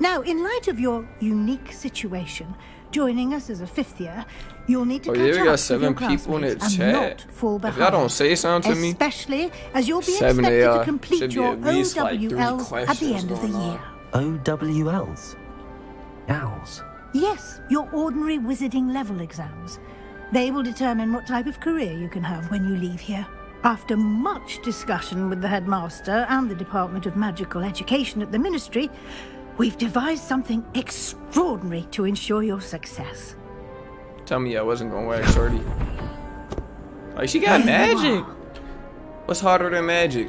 Now, in light of your unique situation, joining us as a fifth year, you'll need to Oh catch yeah, we up got with seven your people in the classmates and chat. not fall If behind. y'all don't say something to me, Especially as you'll be seven expected y'all to complete your at least, like, OWLs at the end of the year. OWLs? Owls? Yes, your ordinary wizarding level exams. They will determine what type of career you can have when you leave here. After much discussion with the headmaster and the Department of Magical Education at the Ministry, we've devised something extraordinary to ensure your success. tell me I wasn't gonna wax shorty. Like she got There magic. What's harder than magic?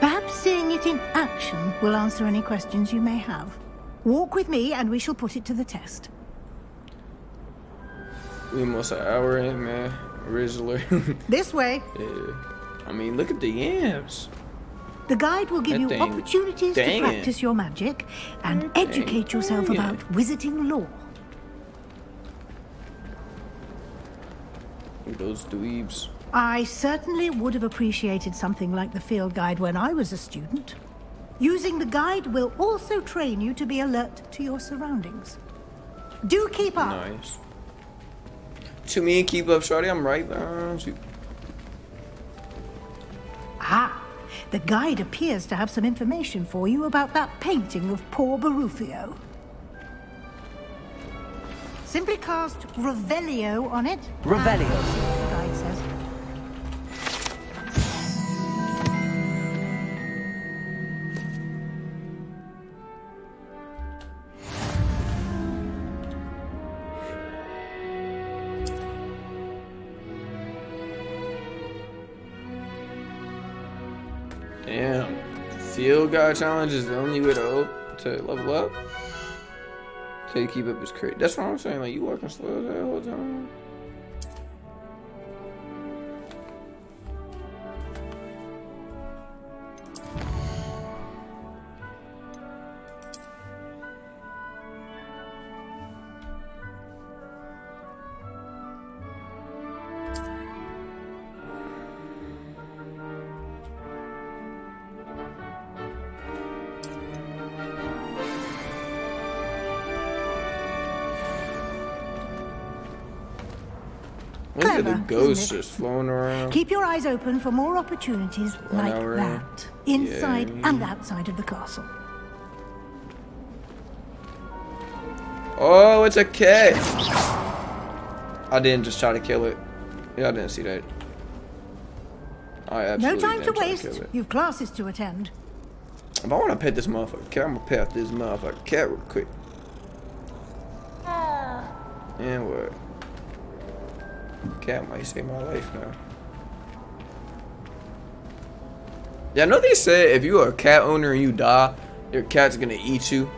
Perhaps seeing it in action will answer any questions you may have. Walk with me and we shall put it to the test. We almost an hour in, man. Originally. <laughs> This way. yeah. I mean, look at the yams. The guide will give That you thing opportunities to dangin'. practice your magic and thing educate yourself dangin'. about wizarding lore. Those dweebs. I certainly would have appreciated something like the field guide when I was a student. Using the guide will also train you to be alert to your surroundings. Do keep up. Nice. To me, keep up, shorty. I'm right behind you. Ah, the guide appears to have some information for you about that painting of poor Barufio. Simply cast Revelio on it. Revelio. The guide says. Field guide challenge is the only way to to level up. You keep up his crit. That's what I'm saying. Like you working slow the whole time. Look at the Clever, ghosts just floating around. Keep your eyes open for more opportunities like Whatever. that, inside Yeah. and outside of the castle. Oh, it's a cat. I didn't just try to kill it. Yeah, I didn't see that. I No absolutely time to didn't try waste. kill it. You've classes to attend. If I want to pet this motherfucker cat, I'm gonna pet this motherfucker cat real quick. Oh. And what? Cat might save my life now. Yeah, I know they said if you're a cat owner and you die, your cat's gonna eat you.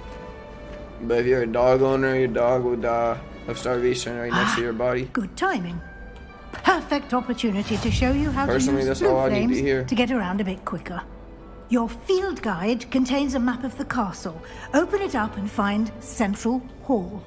But if you're a dog owner, your dog will die of starvation right next to your ah, body. Good timing. Perfect opportunity to show you how Personally, to use that's all I need to hear. to get around a bit quicker. Your field guide contains a map of the castle. Open it up and find Central Hall.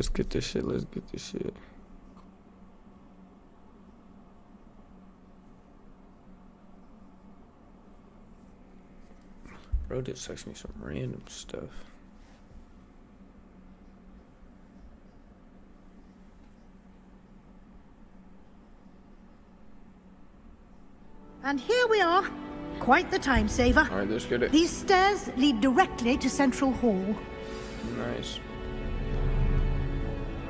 Let's get this shit. Let's get this shit. Bro just text me some random stuff. And here we are. Quite the time saver. Alright, let's get it. These stairs lead directly to Central Hall. Nice.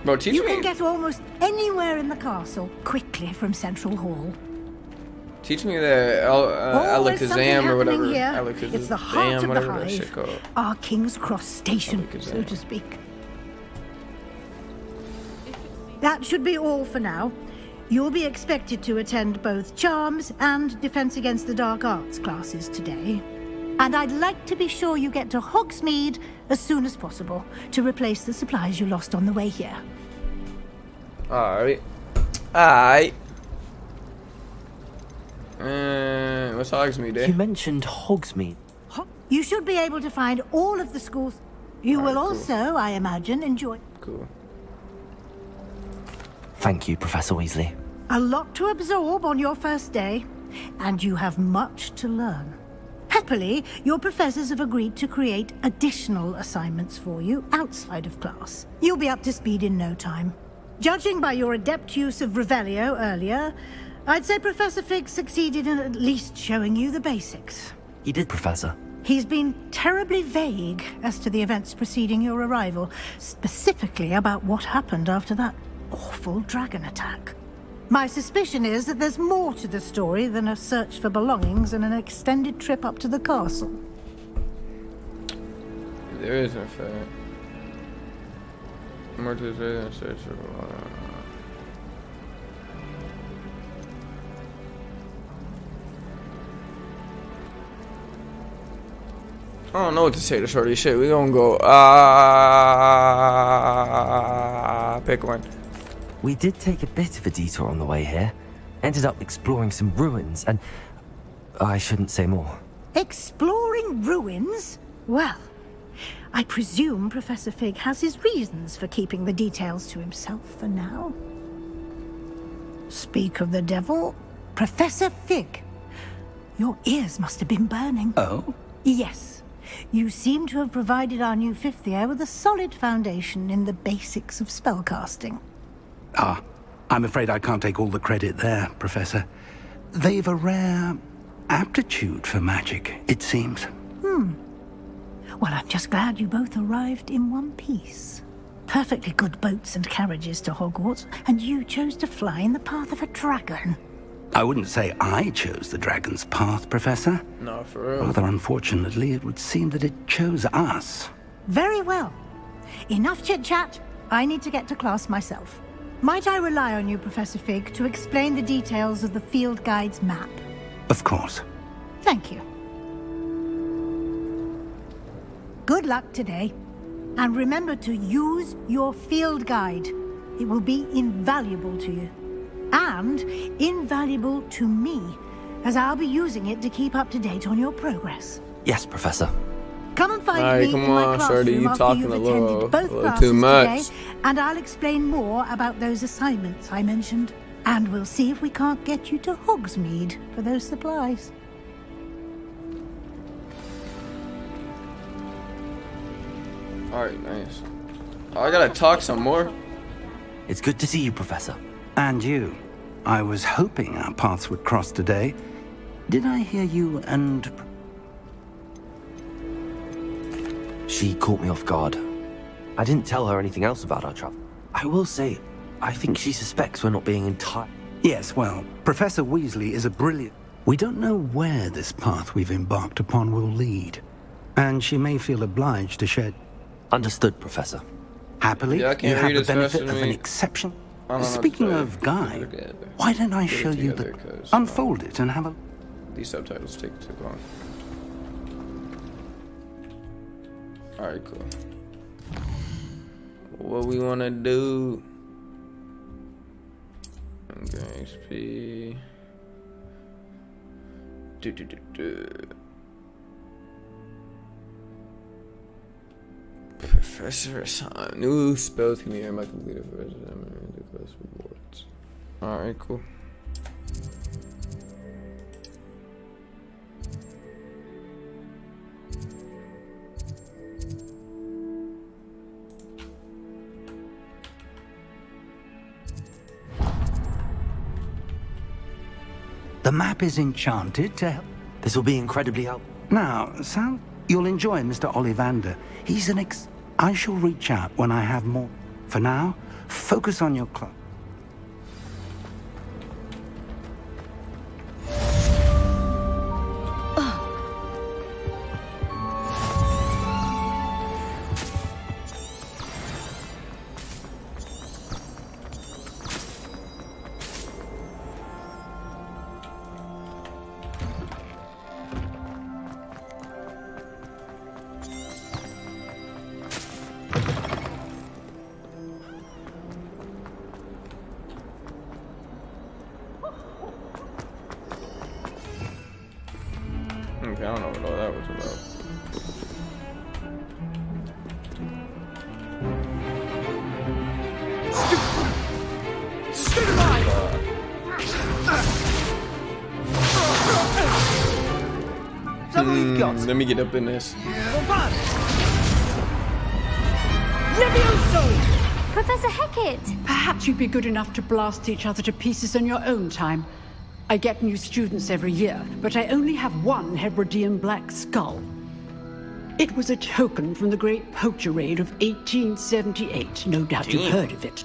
Teach you me. can get almost anywhere in the castle quickly from Central Hall. Teach me the El, uh, Alakazam or whatever. here. Alakazam, It's the heart of the hive. Our King's Cross station, so to speak. That should be all for now. You'll be expected to attend both Charms and Defense Against the Dark Arts classes today. And I'd like to be sure you get to Hogsmeade as soon as possible to replace the supplies you lost on the way here. Alright. Alright. Uh, what's Hogsmeade, eh? You mentioned Hogsmeade. You should be able to find all of the schools. You will cool. also, I imagine, enjoy Cool. Thank you, Professor Weasley. a lot to absorb on your first day, and you have much to learn. Happily, your professors have agreed to create additional assignments for you outside of class. You'll be up to speed in no time. Judging by your adept use of Revelio earlier, I'd say Professor Fig succeeded in at least showing you the basics. He did, Professor. He's been terribly vague as to the events preceding your arrival, specifically about what happened after that awful dragon attack. My suspicion is that there's more to the story than a search for belongings and an extended trip up to the castle. There is in fact. More to say than search for uh, I don't know what to say to Shorty. Shit, we gonna go. Ah, uh, pick one. We did take a bit of a detour on the way here. Ended up exploring some ruins, and I shouldn't say more. Exploring ruins? Well, I presume Professor Fig has his reasons for keeping the details to himself for now. Speak of the devil, Professor Fig. Your ears must have been burning. Oh? Yes. You seem to have provided our new fifth year with a solid foundation in the basics of spellcasting. Ah, I'm afraid I can't take all the credit there, Professor. They've a rare aptitude for magic, it seems. Hmm. Well, I'm just glad you both arrived in one piece. Perfectly good boats and carriages to Hogwarts, and you chose to fly in the path of a dragon. I wouldn't say I chose the dragon's path, Professor. No, for real. Rather unfortunately, it would seem that it chose us. Very well. Enough chit-chat. I need to get to class myself. Might I rely on you, Professor Fig, to explain the details of the field guide's map? Of course. Thank you. Good luck today. And remember to use your field guide. It will be invaluable to you and invaluable to me, as I'll be using it to keep up to date on your progress. Yes, Professor. Come and find Alright, me come in my on, classroom Shorty, you after talking you've a attended little- both a little classes too much. today, and I'll explain more about those assignments I mentioned. And we'll see if we can't get you to Hogsmeade for those supplies. Alright, nice. Oh, I gotta talk some more. It's good to see you, Professor. And you. I was hoping our paths would cross today. Did I hear you and... She caught me off guard. I didn't tell her anything else about our travel. I will say, I think she suspects we're not being entire. Yes, well, Professor Weasley is a brilliant... We don't know where this path we've embarked upon will lead. And she may feel obliged to shed... Understood, Professor. Happily, Yeah, I you can't have the benefit as of an exception. I don't know Speaking of say. Guy, Put it together. why don't I show you the... the... 'cause, uh, Unfold it and have a... These subtitles take too long. Alright, cool. What we wanna do? Okay, XP. Do do do do. Professor assign new spells can be earned by completing for resident the class rewards. Alright, cool. The map is enchanted to help... This will be incredibly helpful. Now, Sam, you'll enjoy Mr. Ollivander. He's an ex... I shall reach out when I have more. For now, focus on your club. Let me get up in this. Professor Hecat! Perhaps you'd be good enough to blast each other to pieces in your own time. I get new students every year, but I only have one Hebridean black skull. It was a token from the Great Poacher Raid of 1878. No doubt you've heard of it.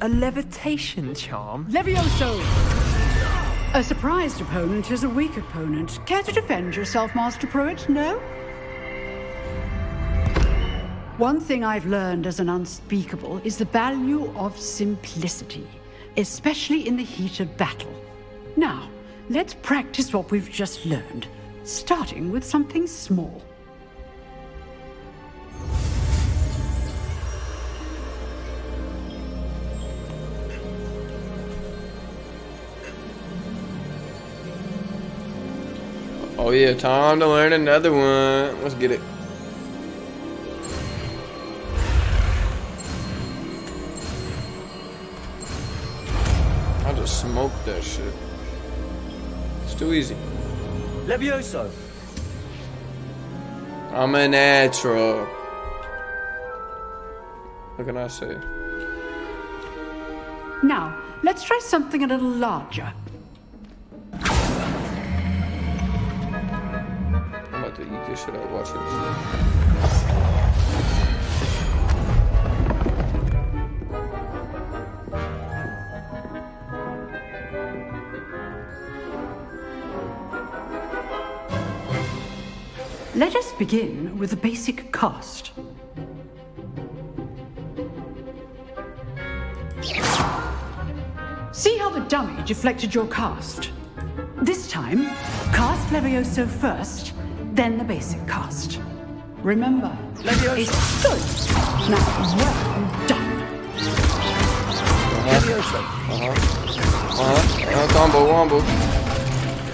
A levitation charm? Levioso! A surprised opponent is a weak opponent. Care to defend yourself, Master Prewett? No? One thing I've learned as an unspeakable is the value of simplicity, especially in the heat of battle. Now, let's practice what we've just learned, starting with something small. Oh yeah, time to learn another one. Let's get it. I just smoked that shit. It's too easy. Levioso. I'm a natural. What can I say? Now, let's try something a little larger. Shit up. Watch this. Let us begin with the basic cast. See how the dummy deflected your cast? This time, cast Levioso first, then the basic cast. Remember, it's good. Now, well done. Uh-huh. Uh-huh. Uh-huh. Combo wombo.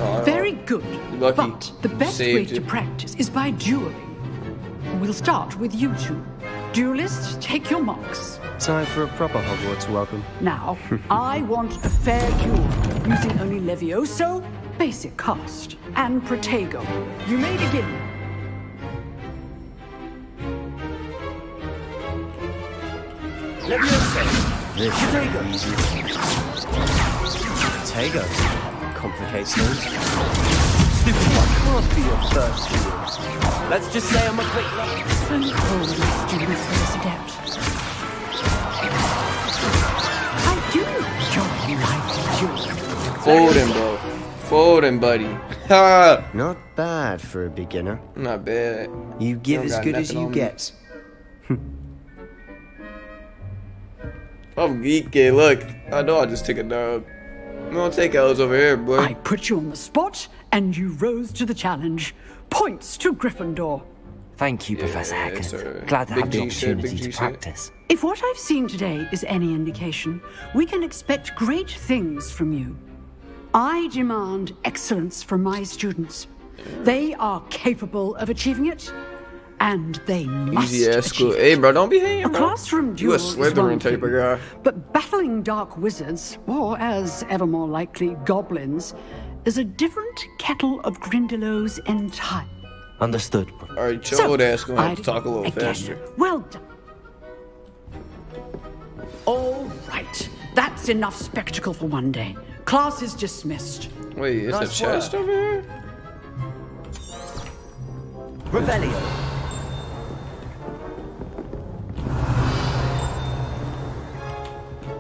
Oh, Very good. Lucky. But the best way Saved to it. practice is by dueling. We'll start with you two. Duelists, take your marks. Time for a proper Hogwarts welcome. Now, <laughs> I want a fair duel using only Levioso, basic cast, and Protego. You may begin. Levioso. This Protego. easy. Tego. Complicates things. Stupid one. Can't be your first duel. Let's just say I'm a quick learner. So cold, students for this adept. I do enjoy life duel. Folding, bro. Folding, buddy. Ha! <laughs> Not bad for a beginner. Not bad. You give Don't as good as you get. I'm geeky. Look, I know I just took a dub. I'm gonna take L's over here, boy. I put you on the spot, and you rose to the challenge. Points to Gryffindor. Thank you, Professor Yeah, Hecat. sir. Glad to Big have the G shit, opportunity to practice. If what I've seen today is any indication, we can expect great things from you. I demand excellence from my students. They are capable of achieving it, and they must Easy ass school. achieve it. Hey, bro, don't be hating, A bro. classroom You a duel is Slytherin type thing, of guy. But battling dark wizards, or as ever more likely, goblins, is a different kettle of Grindylows entirely. Understood. All right, your So, old ass gonna have to talk a little again, faster. Well done. All right. That's enough spectacle for one day. Class is dismissed. Wait, is Nice a chest work. over here? Revelio.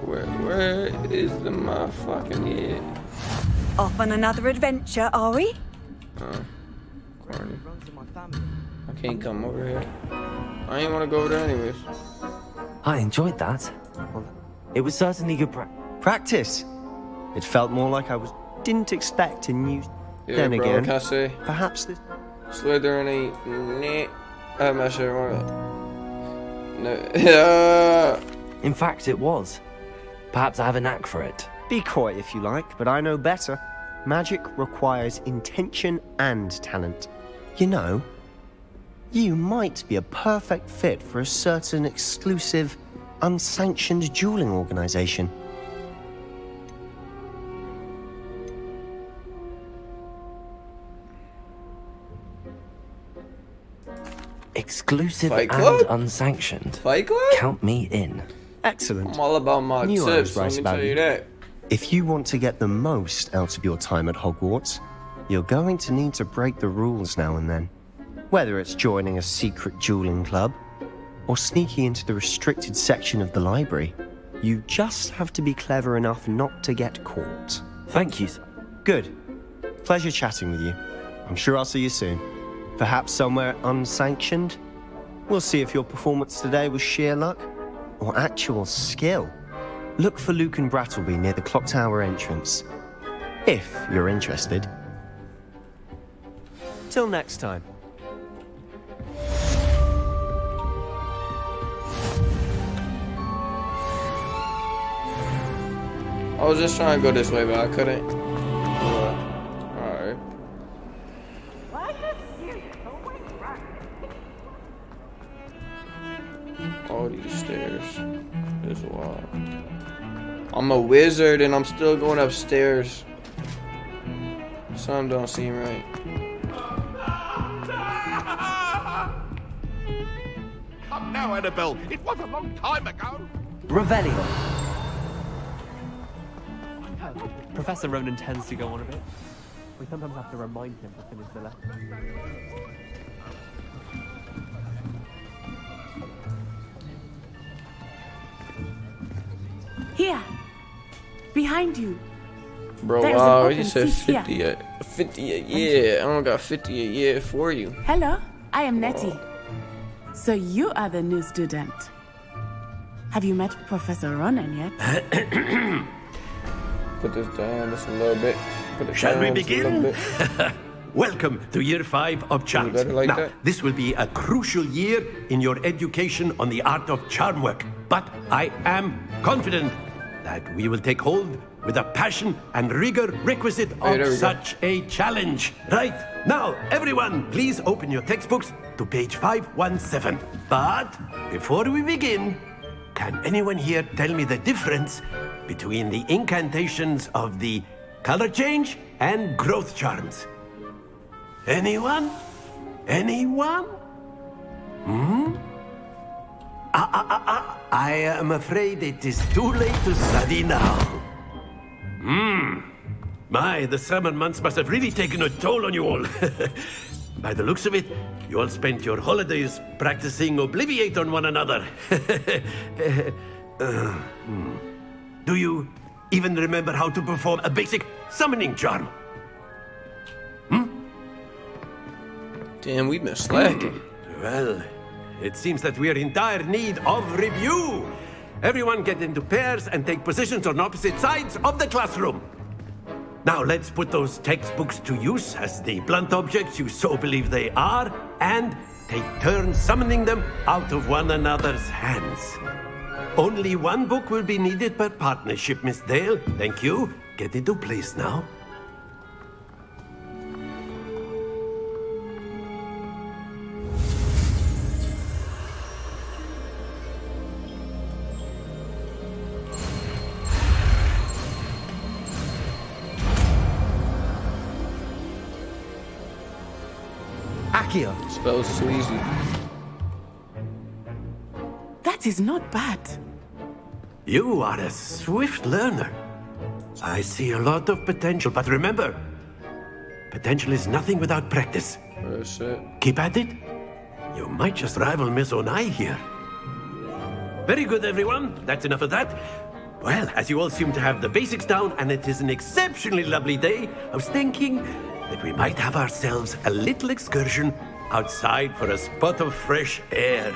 Where, where is the motherfucking head? Off on another adventure, are we? Uh, corny. I can't come over here. I ain't want to go over there anyways. I enjoyed that. It was certainly good pra- Practice. It felt more like I was didn't expect a new. Yeah, then bro, again, say? perhaps this. Slytherin ain't. Nah. I'm not sure. what- No. <laughs> In fact, it was. Perhaps I have a knack for it. Be quiet if you like, but I know better. Magic requires intention and talent. You know, you might be a perfect fit for a certain exclusive, unsanctioned dueling organization. Exclusive Fight and unsanctioned. Fight Club? Count me in. Excellent. I'm all about my Knew I was tips. right Let me tell you you. that. If you want to get the most out of your time at Hogwarts, You're going to need to break the rules now and then. Whether it's joining a secret dueling club, or sneaking into the restricted section of the library, you just have to be clever enough not to get caught. Thank you. Good. Pleasure chatting with you. I'm sure I'll see you soon. Perhaps somewhere unsanctioned? We'll see if your performance today was sheer luck or actual skill. Look for Lucan Brattleby near the clock tower entrance. If you're interested. Till next time. I was just trying to go this way, but I couldn't. All these stairs is wild. I'm a wizard and I'm still going upstairs. Something don't seem right. Come now, Annabelle. It was a long time ago. Revelio. Professor Ronan tends to go on a bit. We sometimes have to remind him to finish the lesson. Here. Behind you. Bro, There's an wow, you said 50 here. a, 50 a year. I don't got 50 a year for you. Hello, I am Natty. So you are the new student. Have you met Professor Ronan yet? <coughs> Put this down just a little bit. Put it Shall we down just begin? <laughs> Welcome to year five of charms. like now, that? this will be a crucial year in your education on the art of charm work. But I am confident that we will take hold with the passion and rigor requisite Hey, of go. such a challenge. Right, now, everyone, please open your textbooks to page 517. But before we begin, can anyone here tell me the difference between the incantations of the color change and growth charms? Anyone? Anyone? Hmm? Ah, ah, ah, ah. I am afraid it is too late to study now. Hmm. My, the summer months must have really taken a toll on you all. <laughs> By the looks of it, you all spent your holidays practicing Obliviate on one another. <laughs> Uh, hmm. Do you even remember how to perform a basic summoning charm? Hmm? Damn, we've been slacking. Well, it seems that we are in dire need of review. Everyone get into pairs and take positions on opposite sides of the classroom. Now let's put those textbooks to use as the blunt objects you so believe they are, and take turns summoning them out of one another's hands. Only one book will be needed per partnership, Miss Dale. Thank you. Get into place now. Accio. Spells too easy. That is not bad. You are a swift learner. I see a lot of potential, but remember, potential is nothing without practice. That's it. Keep at it. You might just rival Miss Onai here. Very good, everyone. That's enough of that. Well, as you all seem to have the basics down, and it is an exceptionally lovely day, I was thinking that we might have ourselves a little excursion outside for a spot of fresh air.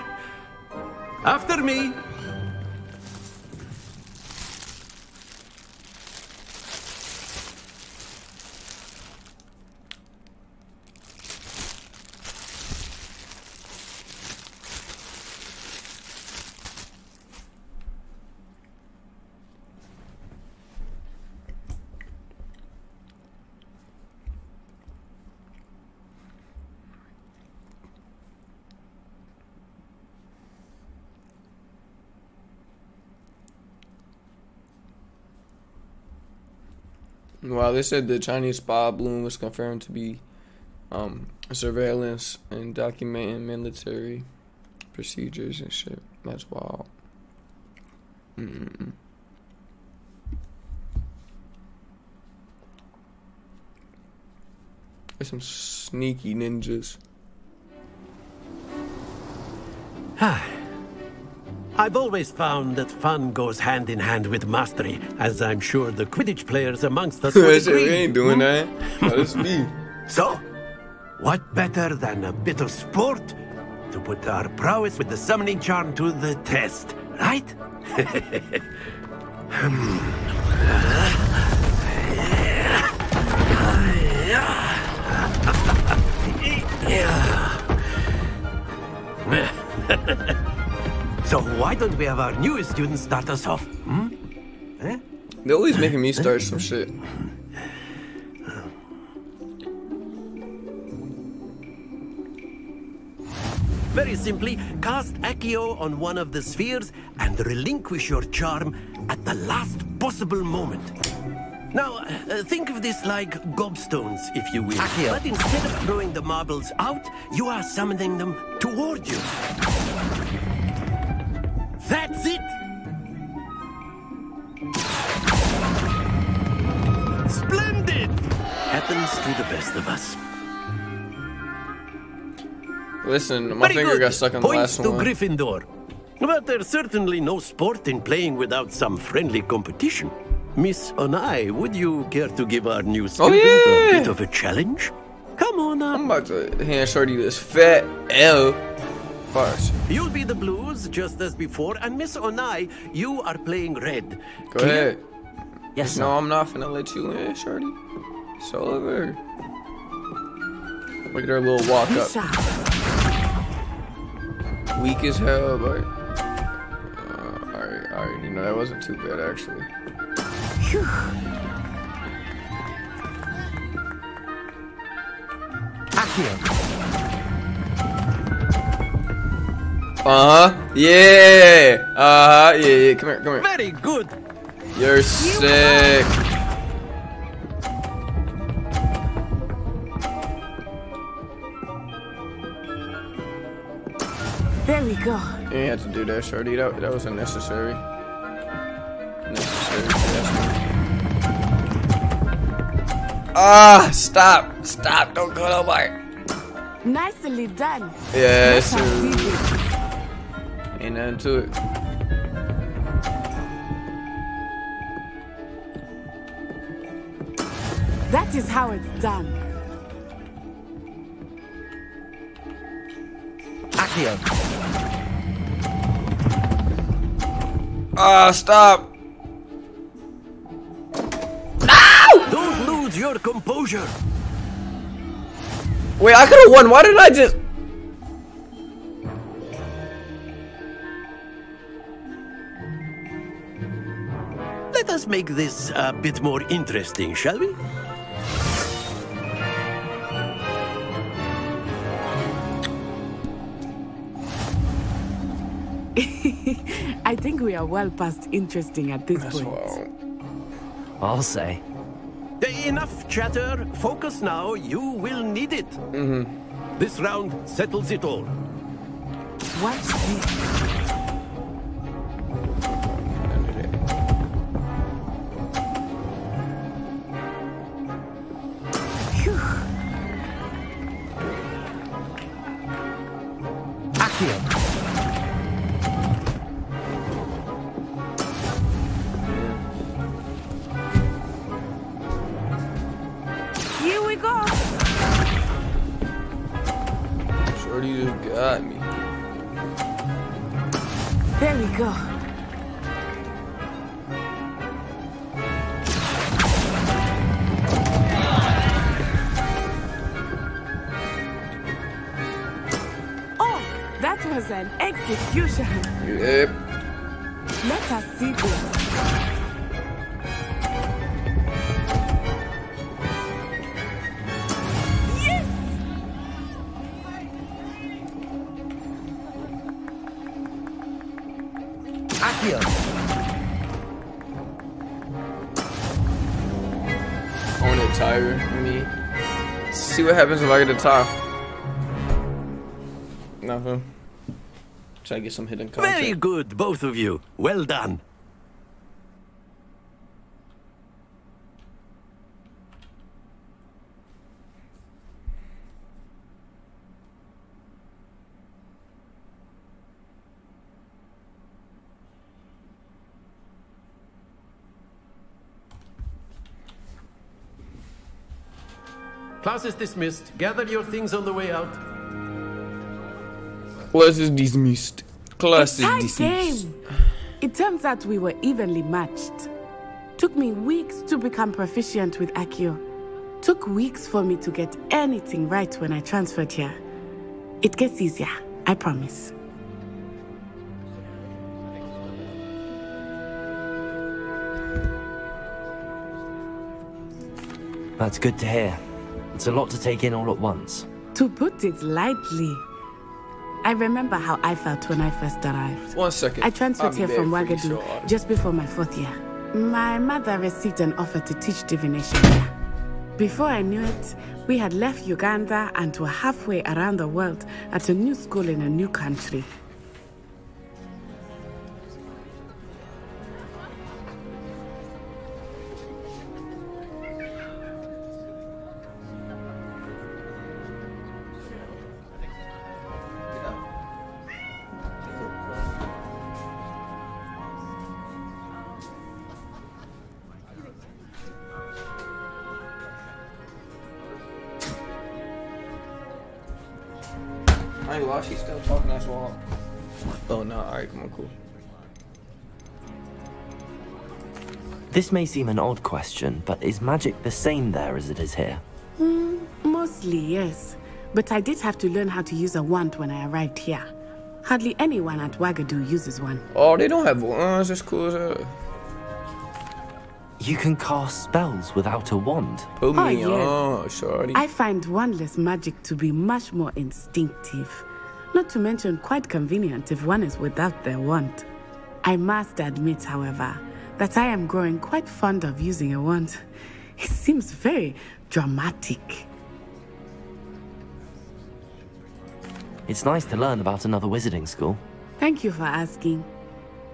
After me. Well, they said the Chinese spy balloon was confirmed to be um, surveillance and documenting military procedures and shit. That's wild. Mm-mm. There's some sneaky ninjas. <sighs> I've always found that fun goes hand in hand with mastery, as I'm sure the Quidditch players amongst us <laughs> would we agree. ain't doing hmm? that. Let us be. So, what better than a bit of sport to put our prowess with the summoning charm to the test, right? <laughs> Hmm. <laughs> so why don't we have our newest student start us off? Hmm? Eh? They're always making me start some shit. Very simply, cast Accio on one of the spheres and relinquish your charm at the last possible moment. Now, uh, think of this like gobstones, if you will. Accio. But instead of throwing the marbles out, you are summoning them toward you. That's it! Splendid! Happens to the best of us. Listen, my Very finger good. got stuck on the Points last to one. Gryffindor. But there's certainly no sport in playing without some friendly competition. Miss Onai, would you care to give our new oh, student yeah. a bit of a challenge? Come on up. I'm about to hand Shorty this fat L. Bars. You'll be the blues just as before, and Miss Onai, you are playing red. Go Clear? ahead. Yes, No, I'm not finna let you in, Shorty. It's all over. Look at her little walk up. Weak as hell, but. Uh, alright, alright. You know, that wasn't too bad, actually. Uh huh. Yeah. Uh huh. Yeah, yeah. Come here, come here. Very good. You're sick. There we go. You ain't had to do that, Shorty. That, that was unnecessary. Necessary. yes. Ah, stop. Stop. Don't go nowhere. Nicely done. Yes. Let us see this. Ain't nothing to it. That is how it's done. Accio. Ah, stop. Don't lose your composure. Wait, I could have won. Why did I just. Us make this a bit more interesting, shall we? <laughs> I think we are well past interesting at this point. I'll say. Enough chatter. Focus now. You will need it. Mm-hmm. This round settles it all. Watch happens if I get the top. Nothing. Try to get some hidden content. Very good, both of you. Well done. Class is dismissed. Gather your things on the way out. Class is dismissed. Class is Tight dismissed. game. It turns out we were evenly matched. Took me weeks to become proficient with Accio. Took weeks for me to get anything right when I transferred here. It gets easier, I promise. That's good to hear. It's a lot to take in all at once. To put it lightly, I remember how I felt when I first arrived. One second. I transferred I'll be here from Wagadu sure. Uh, just before my fourth year. My mother received an offer to teach divination here. Before I knew it, we had left Uganda and were halfway around the world at a new school in a new country. I ain't gonna lie, she's still talking as well. Oh no, alright, come on, cool. This may seem an odd question, but is magic the same there as it is here? Hmm, mostly, yes. But I did have to learn how to use a wand when I arrived here. Hardly anyone at Wagadu uses one. Oh, they don't have wands. That's cool as hell. You can cast spells without a wand. Put Oh, me yes. on, shorty. I find wandless magic to be much more instinctive. Not to mention quite convenient if one is without their wand. I must admit, however, that I am growing quite fond of using a wand. It seems very dramatic. It's nice to learn about another wizarding school. Thank you for asking.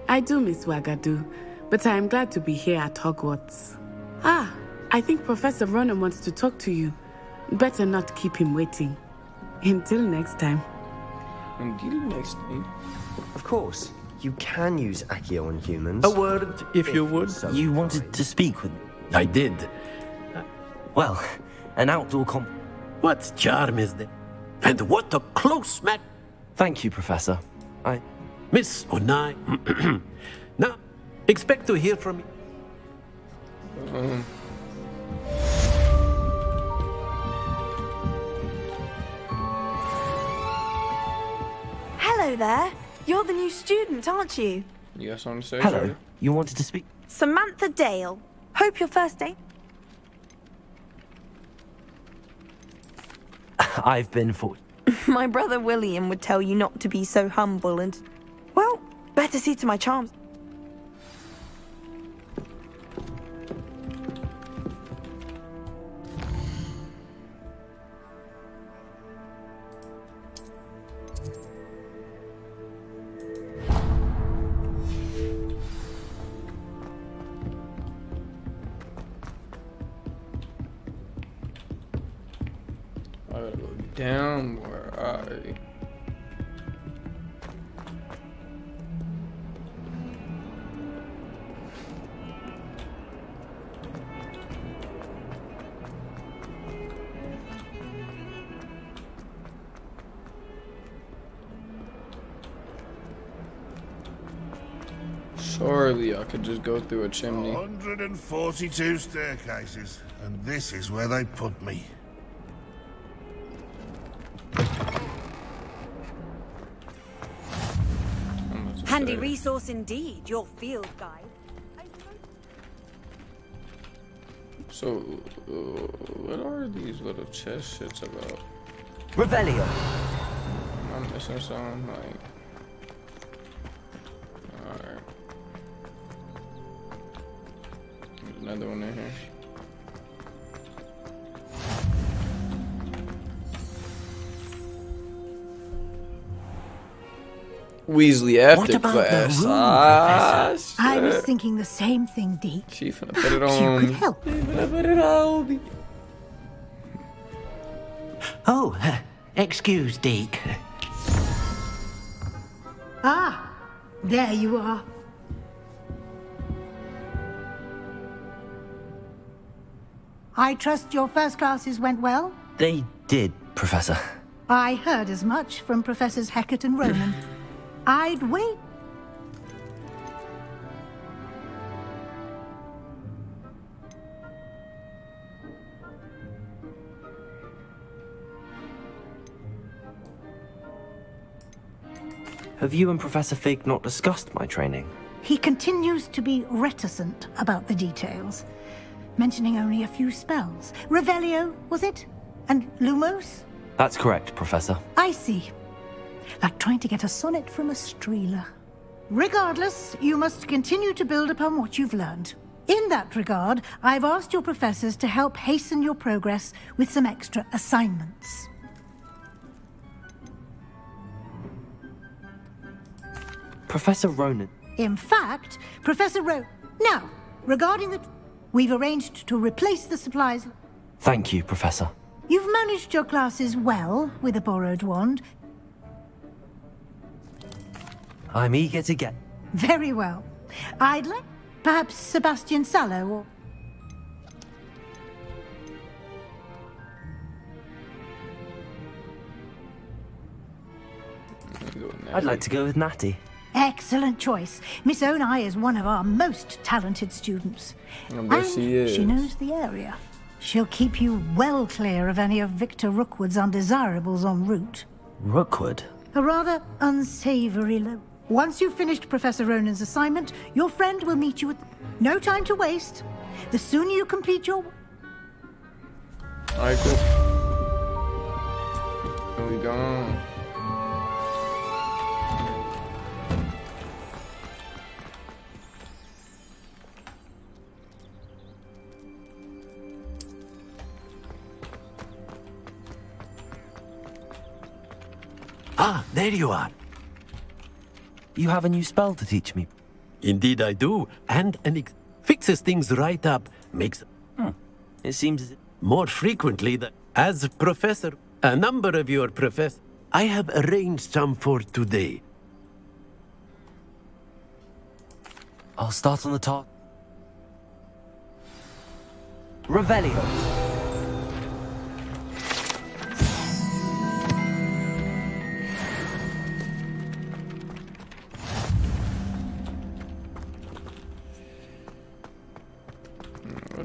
I do miss Wagadu, but I am glad to be here at Hogwarts. Ah, I think Professor Ronan wants to talk to you. Better not keep him waiting. Until next time. Until next time. Of course, you can use Accio on humans. A word, if you would. You wanted to speak with. I did. Well, an outdoor comp. What charm is there? And what a close match. Thank you, Professor. I. Miss Onai. <clears throat> now, expect to hear from me. Um, Hello there. You're the new student, aren't you? Yes, I'm to say? Hello. shorty? You wanted to speak? Samantha Dale. Hope your first day. <laughs> I've been for. <laughs> My brother William would tell you not to be so humble and. Well, better see to my charms. Down more. Alright. Surely I could just go through a chimney. 142 staircases, and this is where they put me. Handy resource indeed, your field guide. So, uh, what are these little chest shits about? Revelio. I'm missing something like. Alright. There's another one in here. Weasley after what about the room, ah, I was thinking the same thing, Deke. She finna put it on. You on. could help. She finna put it on. Oh, uh, excuse, Deke. Ah, there you are. I trust your first classes went well? They did, Professor. I heard as much from Professors Hecat and Ronen. I'd wait. Have you and Professor Fig not discussed my training? He continues to be reticent about the details, mentioning only a few spells. Revelio, was it? And Lumos? That's correct, Professor. I see. Like trying to get a sonnet from a streeler. Regardless, you must continue to build upon what you've learned. In that regard, I've asked your professors to help hasten your progress with some extra assignments. Professor Ronen. In fact, Professor Ro... Now, regarding the... We've arranged to replace the supplies. Thank you, Professor. You've managed your classes well with a borrowed wand. I'm eager to get. Very well. I'd perhaps Sebastian Sallow or... I'd like to go with Natty. Excellent choice. Miss Onai is one of our most talented students. I bet and she is. she knows the area. She'll keep you well clear of any of Victor Rookwood's undesirables en route. Rookwood? A rather unsavory low. Once you've finished Professor Ronen's assignment, your friend will meet you at... No time to waste. The sooner you complete your... Alright, cool. Here we go. Ah, there you are. You have a new spell to teach me. Indeed I do. And an ex fixes things right up. Makes... Hmm, it seems... More frequently that, As professor, a number of your professors... I have arranged some for today. I'll start on the top. Revelio.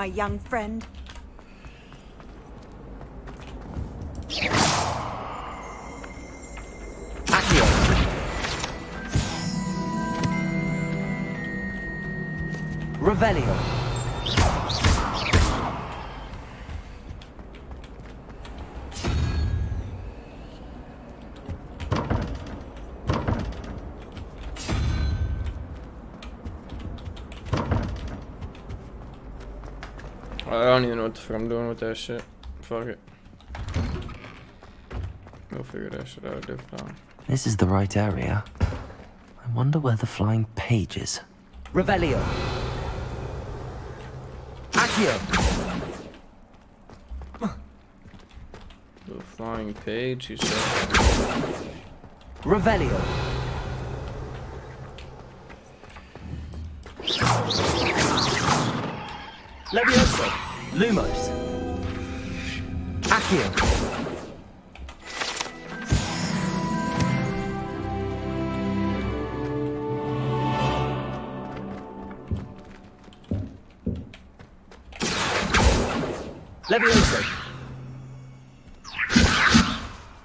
my young friend. Revelio. Don't what the fuck I'm doing with that shit. Fuck it. We'll figure that shit out different. This is the right area. I wonder where the flying page is. Revelio. Accio. The flying page, he said. Revelio. Levioso. Lumos. Accio. Levioso.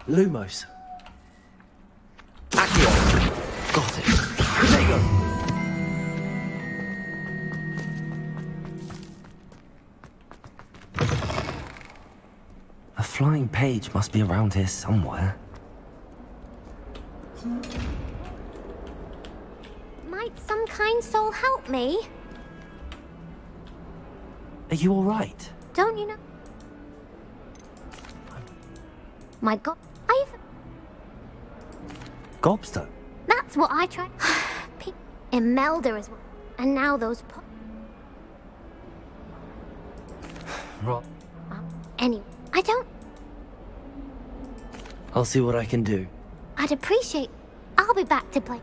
Lumos. Flying page must be around here somewhere. Might some kind soul help me? Are you alright? Don't you know? My god, I've... Gobstone? That's what I tried. <sighs> Imelda as well. And now those po- Right. Anyway, I don't... I'll see what I can do. I'd appreciate... I'll be back to play.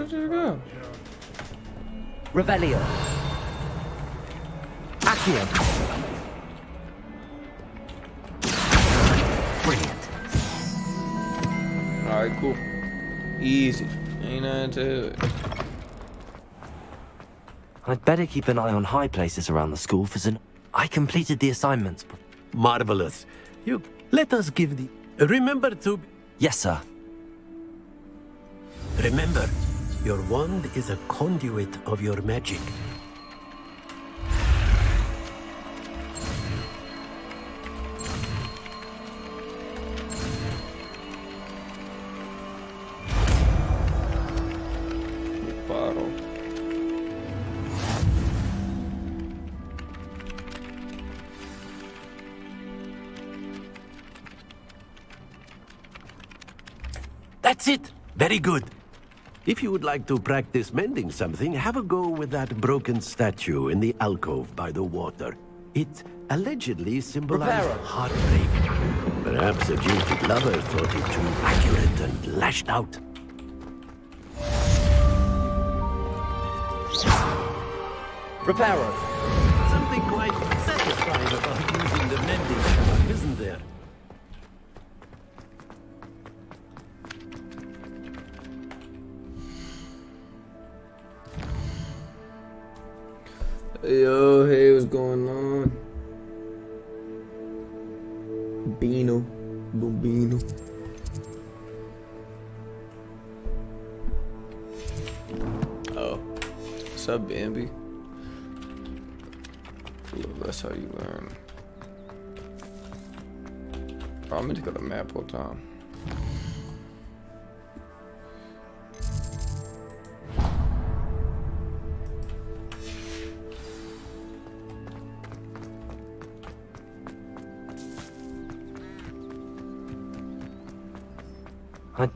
Did that shit just go? Revelio. Accio. Brilliant. Alright, cool. Easy. Ain't nothing to it. I'd better keep an eye on high places around the school for Zan- I completed the assignments. Marvelous. You let us give the. Remember to. Yes, sir. Remember, your wand is a conduit of your magic. That's it. Very good. If you would like to practice mending something, have a go with that broken statue in the alcove by the water. It allegedly symbolizes heartbreak. Perhaps a jilted lover thought it too accurate and lashed out. Reparo.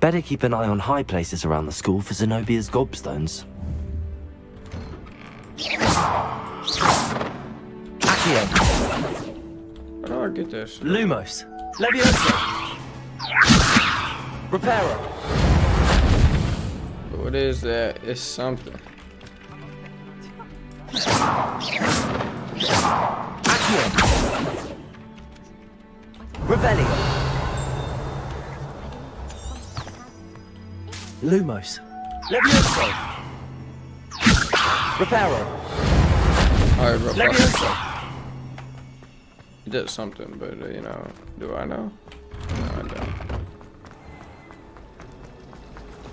Better keep an eye on high places around the school for Zenobia's gobstones. Accio. Do ah, I get that? Lumos. Levioso. Reparo. What is that? It's something. Lumos. Levioso. Reparo. Alright, bro. Levioso. He does something, but uh, you know, do I know? No, I don't.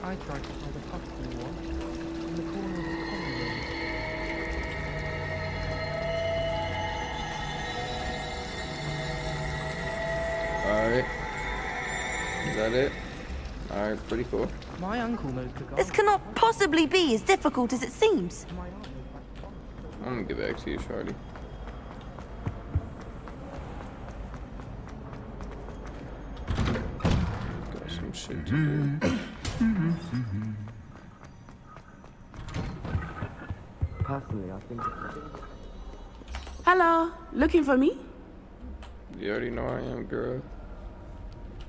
I tried to find a custom one in the corner of the common room. Alright. Is that it? Alright, pretty cool. My uncle knows the guy. This cannot possibly be as difficult as it seems. I'm gonna get back to you, Shorty. Got some shit to do. Personally, I think. Hello, looking for me? You already know I am, girl.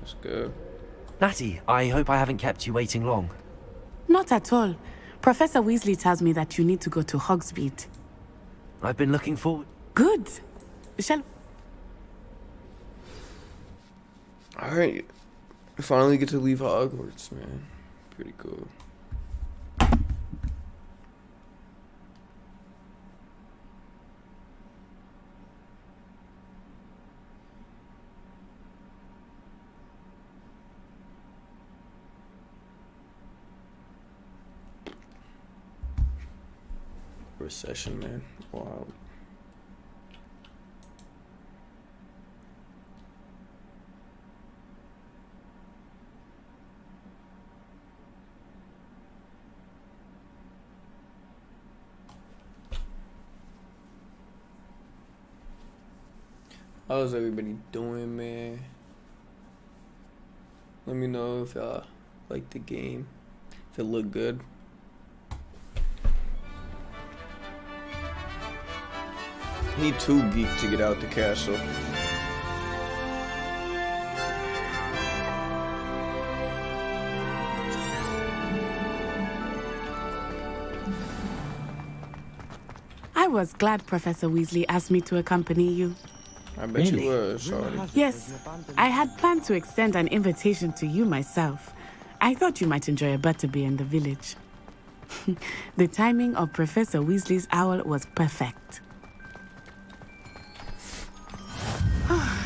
Let's go. Natty, I hope I haven't kept you waiting long. Not at all. Professor Weasley tells me that you need to go to Hogsmeade. I've been looking forward. Good. Shall Alright. We finally get to leave Hogwarts, man. Pretty cool. Recession, man. Wow. How's everybody doing, man? Let me know if y'all like the game. If it looked good. He too geek to get out the castle. I was glad Professor Weasley asked me to accompany you. I bet you were, sorry. Yes, I had planned to extend an invitation to you myself. I thought you might enjoy a butterbeer in the village. <laughs> the timing of Professor Weasley's owl was perfect.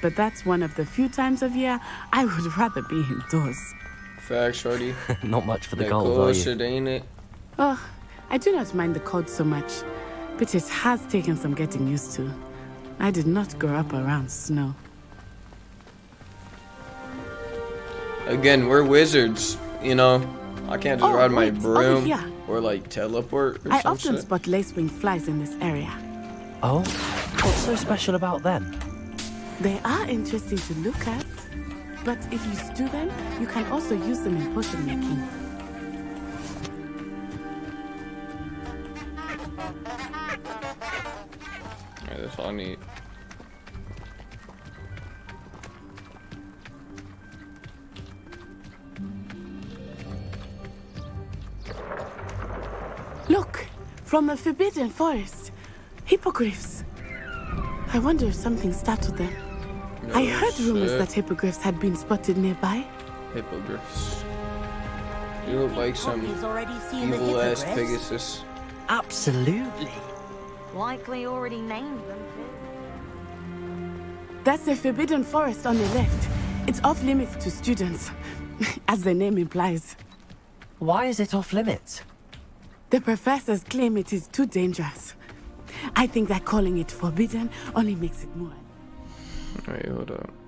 But that's one of the few times of year I would <laughs> rather be indoors. Facts, shorty. <laughs> Not much for the That gold, cool are you? shit, ain't it? Oh, I do not mind the cold so much, but it has taken some getting used to. I did not grow up around snow. Again, we're wizards, you know. I can't just Oh, ride my wait, oh, broom here. or like teleport or I often shit. spot lacewing flies in this area. Oh? What's so special about them? They are interesting to look at, but if you stew them, you can also use them in potion making. Alright, that's all I need. Look, from the Forbidden Forest, hippogriffs. I wonder if something startled them. I Oh, heard rumors that hippogriffs had been spotted nearby. Hippogriffs. You look like some He's already seen the evil ass. Pegasus. Absolutely. Likely already named them too. That's the Forbidden Forest on the left. It's off limits to students, <laughs> as the name implies. Why is it off limits? The professors claim it is too dangerous. I think that calling it forbidden only makes it more. Alright, hold up.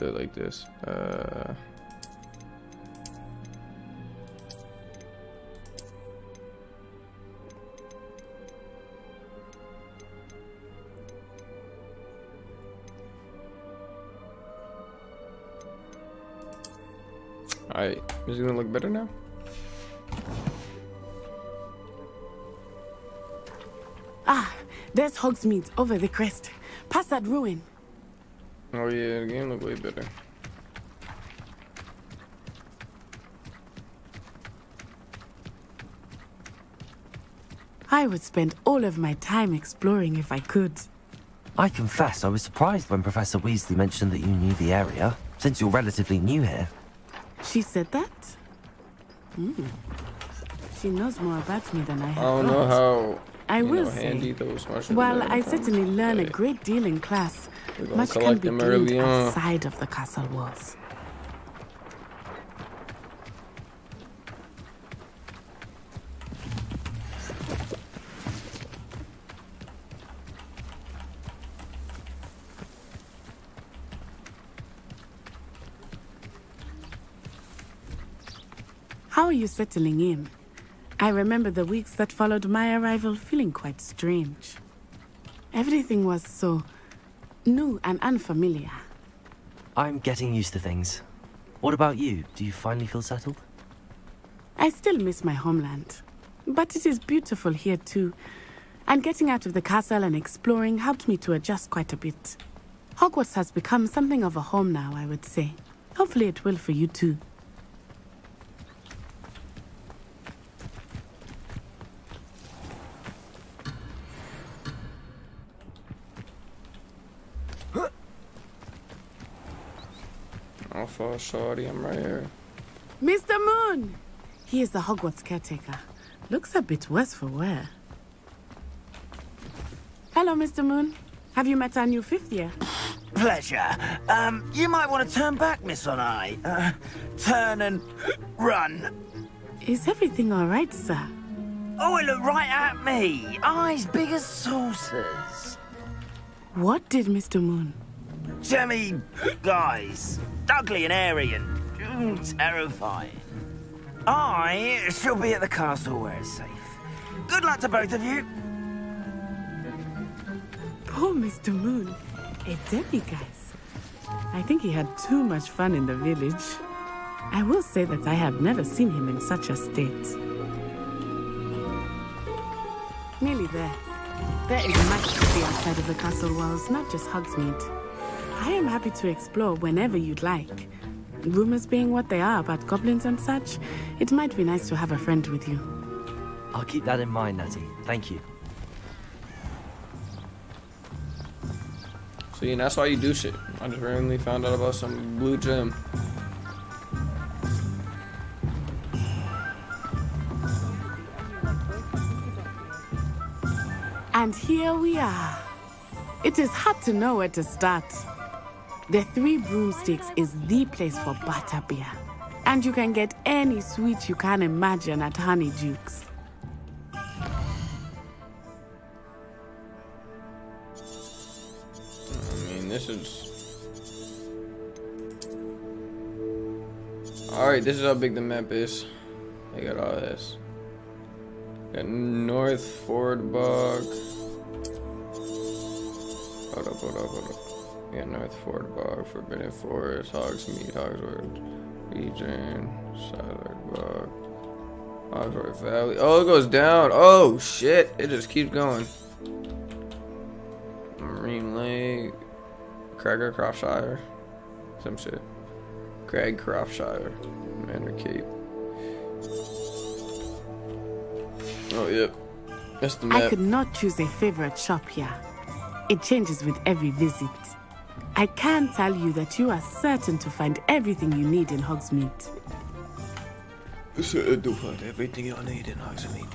Do it like this. Uh. Alright, is it gonna look better now? Ah, there's Hogsmeade over the crest. Past that ruin. Oh yeah, the game look way better. I would spend all of my time exploring if I could. I confess I was surprised when Professor Weasley mentioned that you knew the area, since you're relatively new here. She said that? Hmm. She knows more about me than I I have don't know thought. how I will know, say, handy those While. I certainly learn a great deal in class, We're much can be gleaned outside of the castle walls. How are you settling in? I remember the weeks that followed my arrival feeling quite strange. Everything was so new and unfamiliar. I'm getting used to things. What about you? Do you finally feel settled? I still miss my homeland, but it is beautiful here too. And getting out of the castle and exploring helped me to adjust quite a bit. Hogwarts has become something of a home now, I would say. Hopefully it will for you too. Shorty. I'm right here. Mr. Moon! He is the Hogwarts caretaker. Looks a bit worse for wear. Hello, Mr. Moon. Have you met our new fifth year? <sighs> Pleasure. Um, you might want to turn back, Miss Onai. Uh, turn and <gasps> run. Is everything all right, sir? Oh, it looked right at me. Eyes big as saucers. What did Mr. Moon? Jemmy guys. Ugly and airy and terrifying. I shall be at the castle where it's safe. Good luck to both of you. Poor Mr. Moon. A demiguise. I think he had too much fun in the village. I will say that I have never seen him in such a state. Nearly there. There is much to see outside of the castle walls, not just Hogsmeade. I am happy to explore whenever you'd like. Rumors being what they are about goblins and such, it might be nice to have a friend with you. I'll keep that in mind, Natty. Thank you. See, and that's why you do shit. I just randomly found out about some blue gem. And here we are. It is hard to know where to start. The Three Broomsticks is the place for butterbeer. And you can get any sweet you can imagine at Honeydukes. I mean, this is. Alright, this is how big the map is. I got all this. Got North Ford Bog. Hold up, hold up, hold up. Got North Ford Bog, Forbidden Forest, Hogsmeade, Hogsworth Region, Silent Bog, Hogsworth Valley. Oh, it goes down. Oh, shit. It just keeps going. Marine Lake, Craiger Croftshire, some shit. Cragcroftshire, Manor Cape. Oh, yep. That's the I could not choose a favorite shop here. It changes with every visit. I can tell you that you are certain to find everything you need in Hogsmeade. So, do find everything you need in Hogsmeade.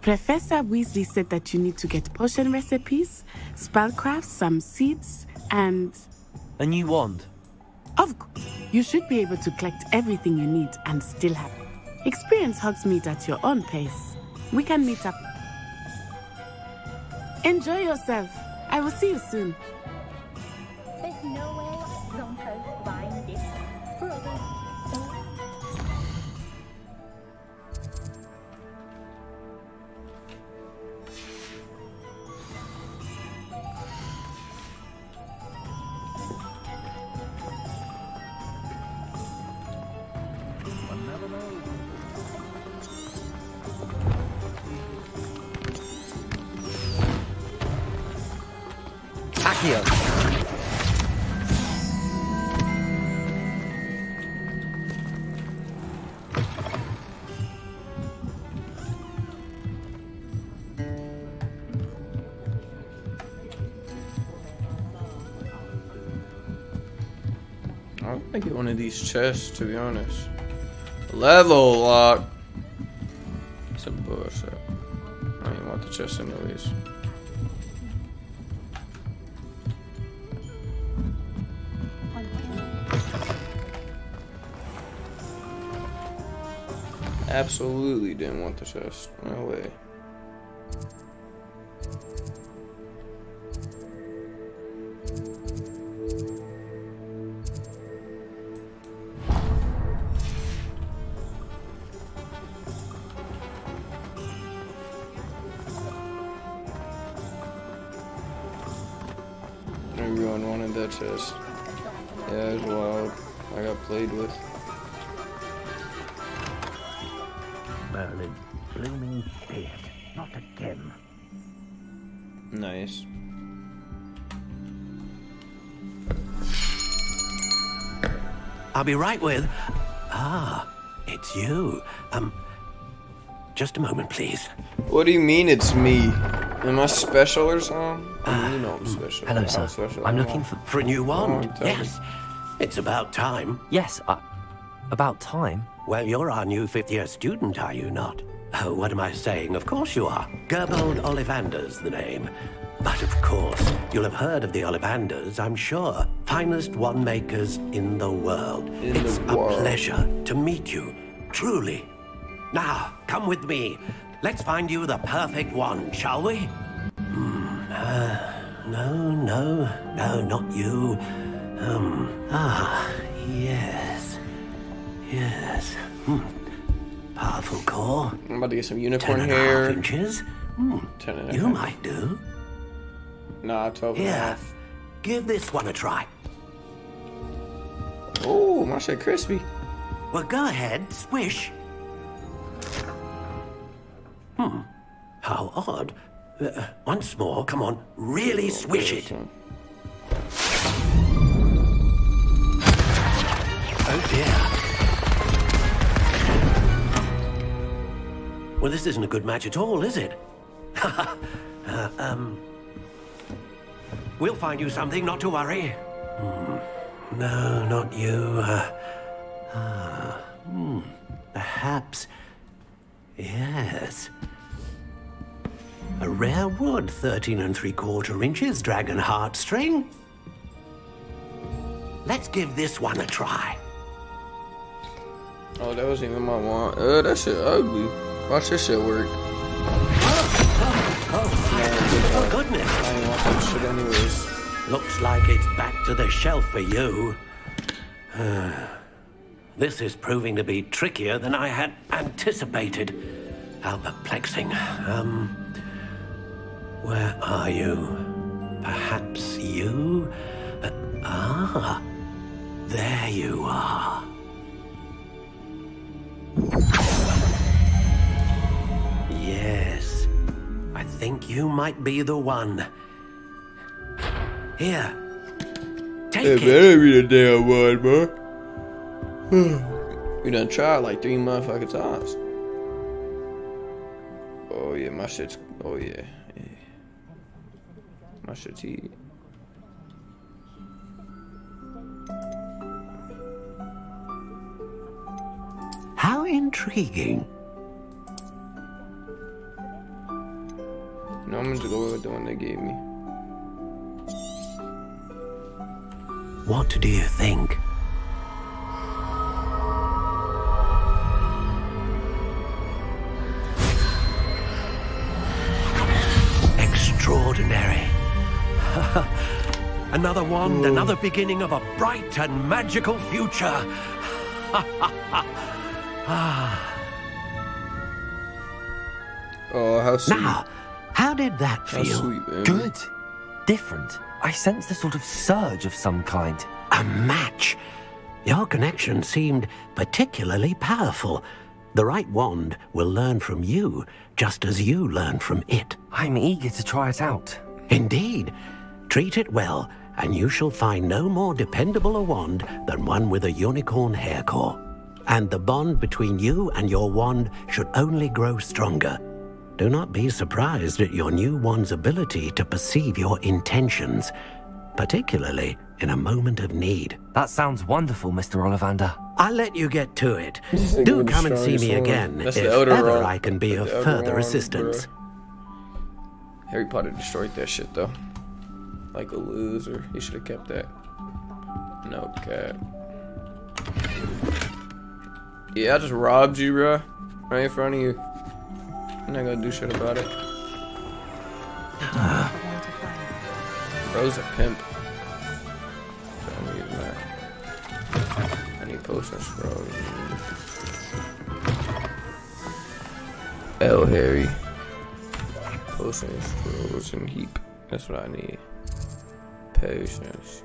Professor Weasley said that you need to get potion recipes, spellcraft, some seeds, and A new wand. of course, you should be able to collect everything you need and still have experience Hogsmeade at your own pace. We can meet up. Enjoy yourself. I will see you soon. No might get one of these chests, to be honest. Level lock. Some bullshit. I don't even want the chest anyways. Absolutely didn't want the chest. No way. Be right with. Ah, it's you. Um, just a moment, please. What do you mean it's me? Am I special or something? I mean, you know I'm special. Hello, I'm sir. special. I'm Come looking for For a new wand? on, tell me. yes. It's about time. Yes, uh, about time. Well, you're our new fifth year student, are you not? Oh, what am I saying? Of course you are. Gerbold Ollivander's the name. But of course, you'll have heard of the Ollivanders, I'm sure. Finest wand makers in the world. In the it's a pleasure to meet you, truly. Now, come with me. Let's find you the perfect wand, shall we? Hmm. Uh, no, no, no, not you. Um. Ah, yes. Yes. Hmm. Powerful core. I'm about to get some Ten unicorn and a half inches. Hmm. Ten and a You might do. Nah, 12 and a half. give this one a try. Oh, my shit crispy. Well, go ahead, swish. Hmm. How odd. Uh, once more, come on, really swish it. Oh dear. Well, this isn't a good match at all, is it? <laughs> uh, um. We'll find you something, not to worry. Hmm. No, not you. Uh, ah, hmm. Perhaps. Yes. A rare wood, 13 and three quarter inches, dragon heartstring. Let's give this one a try. Oh, that wasn't even my wand. Uh, that shit ugly. Watch this shit work. Oh, goodness. Ain't want that shit anyways. Looks like it's back to the shelf for you. <sighs> this is proving to be trickier than I had anticipated. How perplexing. Um, where are you? Perhaps you? Uh, ah, there you are. Yes, I think you might be the one. Here, take It it. better be the damn one, bro. <sighs> we done tried like three motherfucking times. Oh yeah, my shit's. Oh yeah, yeah. My shit's heat. How intriguing. No, I'm just go with the one they gave me. What do you think? Extraordinary. <laughs> another wand, another beginning of a bright and magical future. <laughs> ah. Oh, how sweet. Now, how did that feel? sweet. Good. Different. I sensed a sort of surge of some kind. A match. Your connection seemed particularly powerful. The right wand will learn from you, just as you learn from it. I'm eager to try it out. Indeed. Treat it well, and you shall find no more dependable a wand than one with a unicorn hair core. And the bond between you and your wand should only grow stronger. Do not be surprised at your new one's ability to perceive your intentions, particularly in a moment of need. That sounds wonderful, Mr. Ollivander. I'll let you get to it. Do come and see me again That's if ever Wand. I can be of further Wand, assistance. bruh. Harry Potter destroyed that shit though. Like a loser. He should have kept that. No cap. Yeah, I just robbed you, bruh. Right in front of you. I'm not gonna do shit about it. Bro's a pimp. So I'm using that. I need potions, bro. L Harry. Potions, scrolls, and heap. That's what I need. Patience.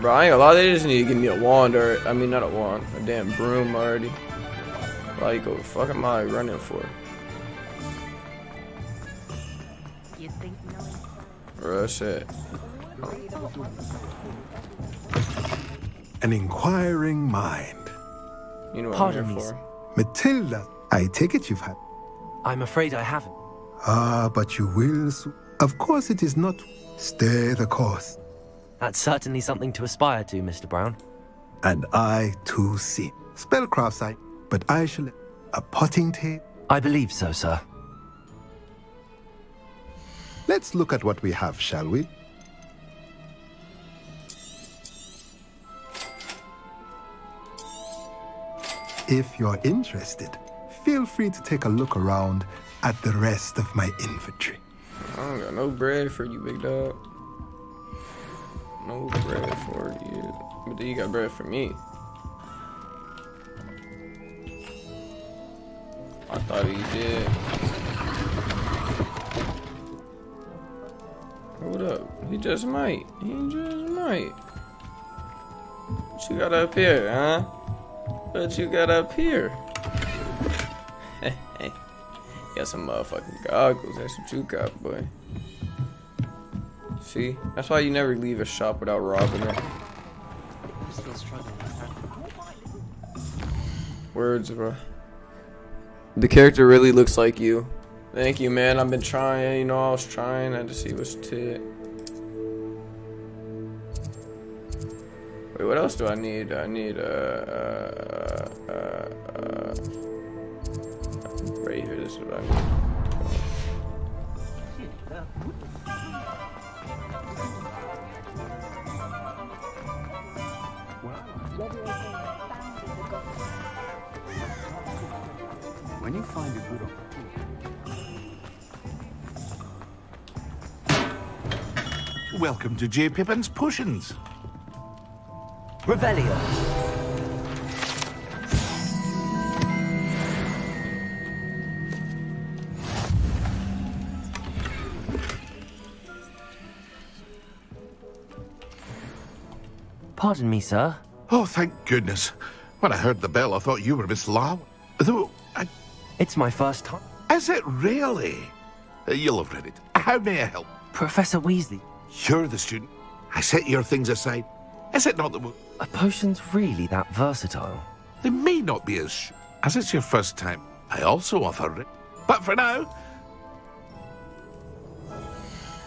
Bro, I ain't gonna lie, they just need to give me a wand or, I mean, not a wand, a damn broom already. Like, what the fuck am I running for? Bro, shit. An inquiring mind. You know what Pardon I'm me, here for. Matilda, I take it you've had. I'm afraid I haven't. Ah, but you will. So- of course, it is not. Stay the course. That's certainly something to aspire to, Mr. Brown. And I too see. Spellcraft site, but I shall. A potting tape. I believe so, sir. Let's look at what we have, shall we? If you're interested, feel free to take a look around at the rest of my inventory. I don't got no bread for you, big dog. No bread for you. But then you got bread for me. I thought he did. Hold up. He just might. He just might. What you got up here, huh? What you got up here? Hey, <laughs> hey. Got some motherfucking goggles. That's what you got, boy. See? That's why you never leave a shop without robbing it. Still struggling. Words, bro. The character really looks like you. Thank you, man. I've been trying. You know, I was trying. I had to see what's tit. Wait, what else do I need? I need uh, uh, uh, uh, right here. This is what I need. Find a good opportunity. Welcome to J. Pippin's Potions. Revelio. Pardon me, sir. Oh, thank goodness. When I heard the bell, I thought you were Miss Law. Though. It's my first time. Is it really? Uh, You'll have read it. How may I help? Professor Weasley. You're the student. I set your things aside. Is it not the... mo- Are potions really that versatile? They may not be as... As it's your first time, I also offer it. But for now...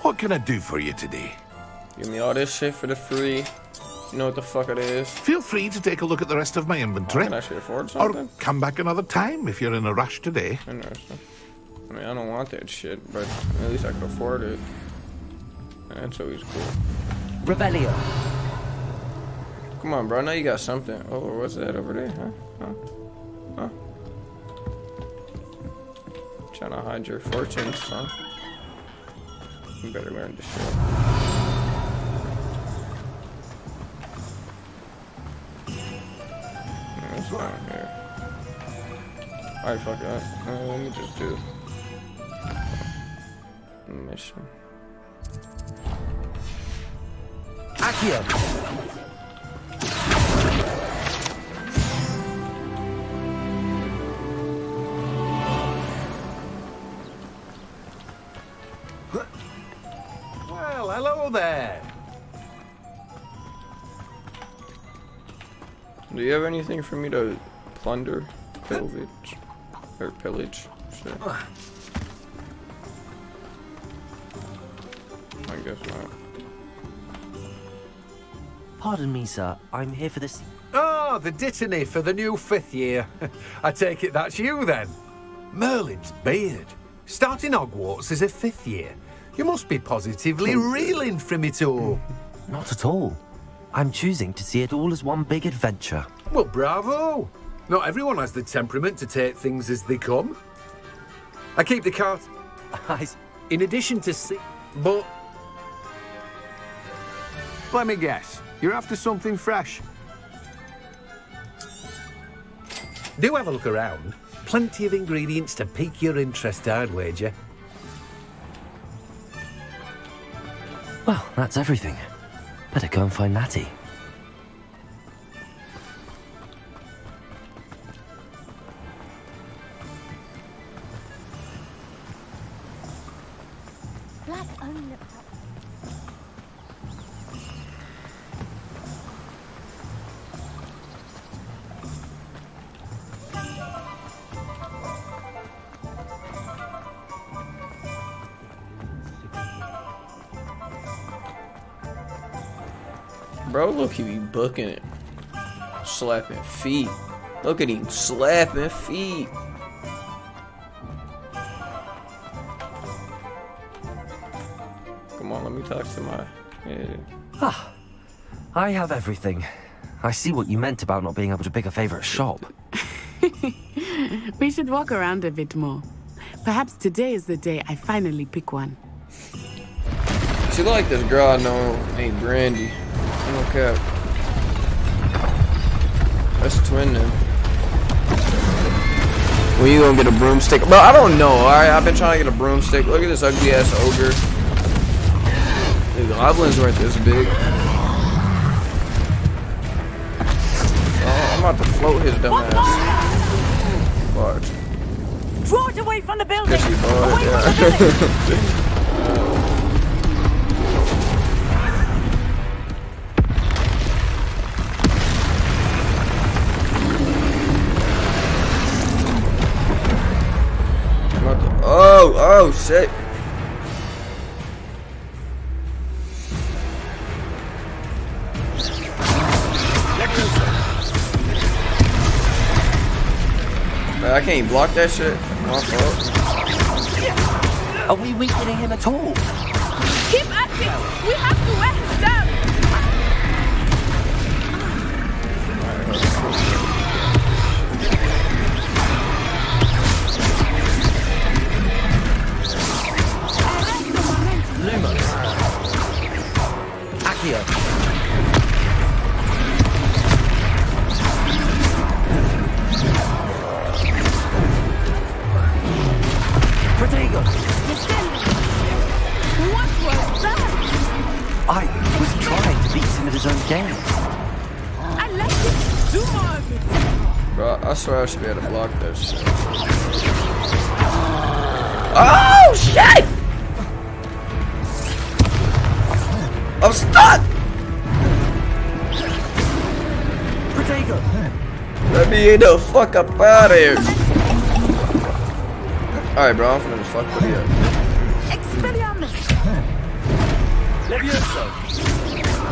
What can I do for you today? Give me all this shit for the free. You know what the fuck it is. Feel free to take a look at the rest of my inventory. Oh, can I actually afford Or come back another time if you're in a rush today. Interesting. I mean, I don't want that shit, but at least I can afford it. That's always cool. Revelio. Come on, bro. Now you got something. Oh, what's that over there? Huh? Huh? Huh? Trying to hide your fortunes, son. You better learn to shit. Yeah, It's not here. Alright, fuck it. Uh, let me just do mission. Accio. Well, hello there. Do you have anything for me to plunder, pillage? Or pillage. Shit. I guess not. Pardon me, sir. I'm here for this. Oh, the dittany for the new fifth year. <laughs> I take it that's you then. Merlin's beard. Starting Hogwarts as a fifth year. You must be positively reeling from it all. Not at all. I'm choosing to see it all as one big adventure. Well, bravo. Not everyone has the temperament to take things as they come. I keep the cart. <laughs> In addition to see, but Let me guess. You're after something fresh. do have a look around. Plenty of ingredients to pique your interest, I'd wager. Well, that's everything. Better go and find Natty. Booking it. Slapping feet. Look at him slapping feet. Come on, let me talk to my. Yeah. Ah, I have everything. I see what you meant about not being able to pick a favorite shop. <laughs> We should walk around a bit more. Perhaps today is the day I finally pick one. She like this girl I know named Brandy. No cap. That's twinning. When you gonna get a broomstick? Bro, I don't know, alright? I've been trying to get a broomstick. Look at this ugly ass ogre. The goblins weren't this big. Oh, I'm about to float his dumb ass. Watch. Draw it away from the building! Guess you bought Away it, from the building! <laughs> Oh, shit. Man, I can't even block that shit. My fault. Are we weakening him at all? Keep acting. We have to wear Lumos. Accio. Protego. What was that? I was trying to beat him at his own game. I let him do more of it! Bro, I swear I should be able to block shit. Oh, shit! I'm stuck! Protego. Let me get the fuck up out of here. Alright, bro, I'm finna just fuck with you. Expelliarmus! Levioso.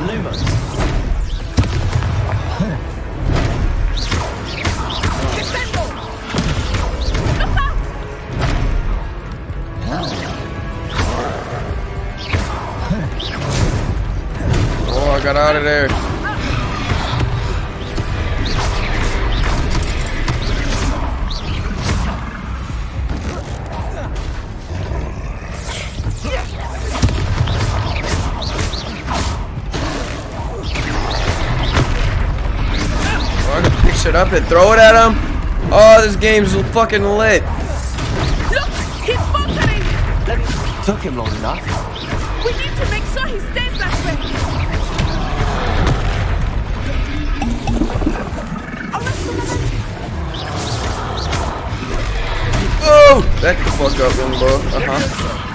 Lumos. Got out of there. I can pick shit up and throw it at him. Oh, this game's fucking lit. Look! He's faltering! Took him long enough. We need to make sure he stays Oh, that fuck up, bro. Uh huh.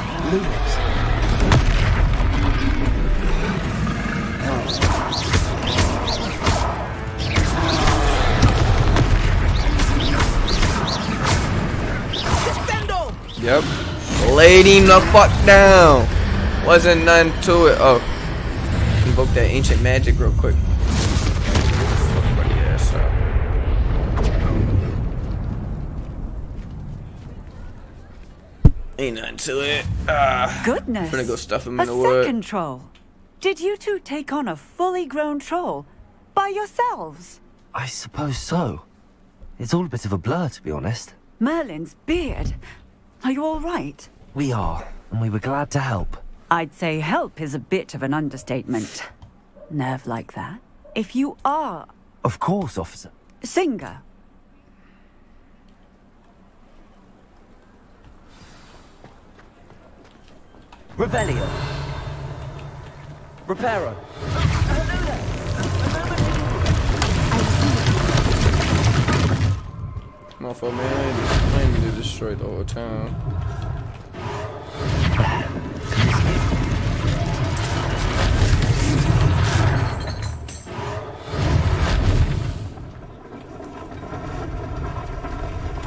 Yep. Laid him the fuck down. Wasn't none to it. Oh. Invoke that ancient magic real quick. Ain't nothing to it. Ah. Goodness. I'm Gonna go stuff him a in the wood. second troll. Did you two take on a fully grown troll by yourselves? I suppose so. It's all a bit of a blur, to be honest. Merlin's beard. Are you all right? We are, and we were glad to help. I'd say help is a bit of an understatement. Nerve like that. If you are Of course, officer. Singer, Revelio. Reparo. Motherfucker, man, claim me to destroy the whole town.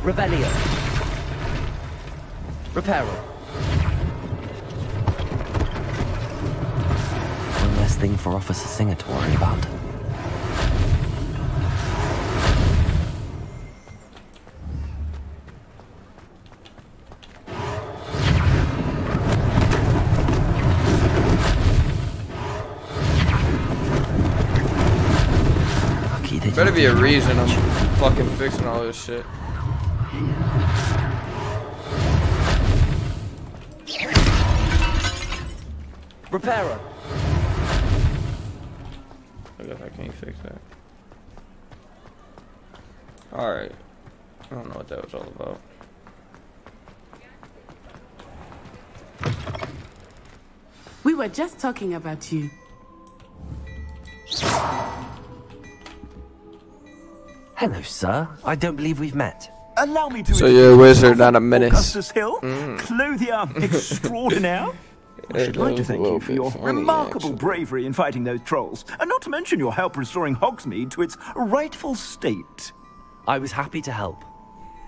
Revelio. Reparo. One less thing for Officer Singer to worry about. Better be a reason I'm fucking fixing all this shit. Reparo. I guess I can't fix that. Alright. I don't know what that was all about. We were just talking about you. Hello, sir. I don't believe we've met. Allow me to So you're a wizard, not a menace. Augustus Hill, Mm. clothier <laughs> extraordinaire. I should like to thank you for your funny, remarkable bravery in fighting those trolls, and not to mention your help restoring Hogsmeade to its rightful state. I was happy to help.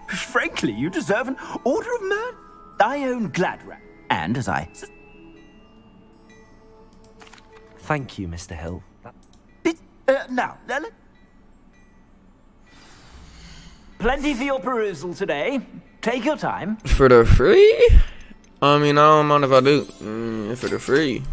Frankly, you deserve an Order of Merit. I own Gladrags, and as I... Thank you, Mr. Hill. uh, now, let- plenty for your perusal today. Take your time. For the free? I mean, I don't mind if I do. Mm, for the free.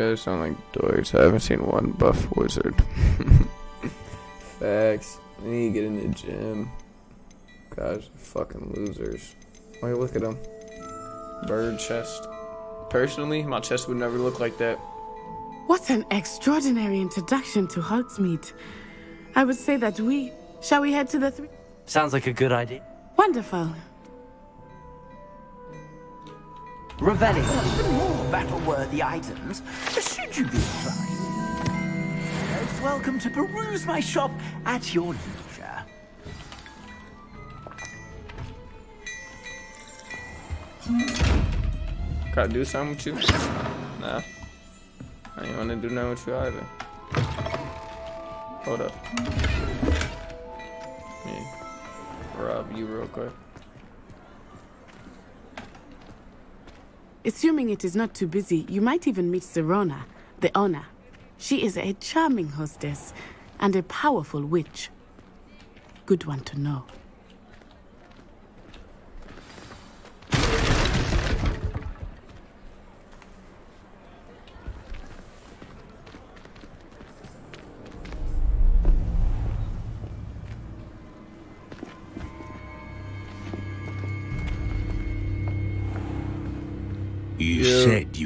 Guys sound like dorks. I haven't seen one buff wizard. <laughs> Facts. I need to get in the gym. Guys, fucking losers. Wait, look at them. Bird chest. Personally, my chest would never look like that. What an extraordinary introduction to Hogsmeade. I would say that we. Shall we head to the three? Sounds like a good idea. Wonderful. Revelio. Even more battle-worthy items, should you be inclined. Most welcome to peruse my shop at your leisure. Gotta do something with you? Nah. I ain't wanna do nothing with you either. Hold up. Me. Rob you real quick. Assuming it is not too busy, you might even meet Sirona, the owner. She is a charming hostess and a powerful witch. Good one to know.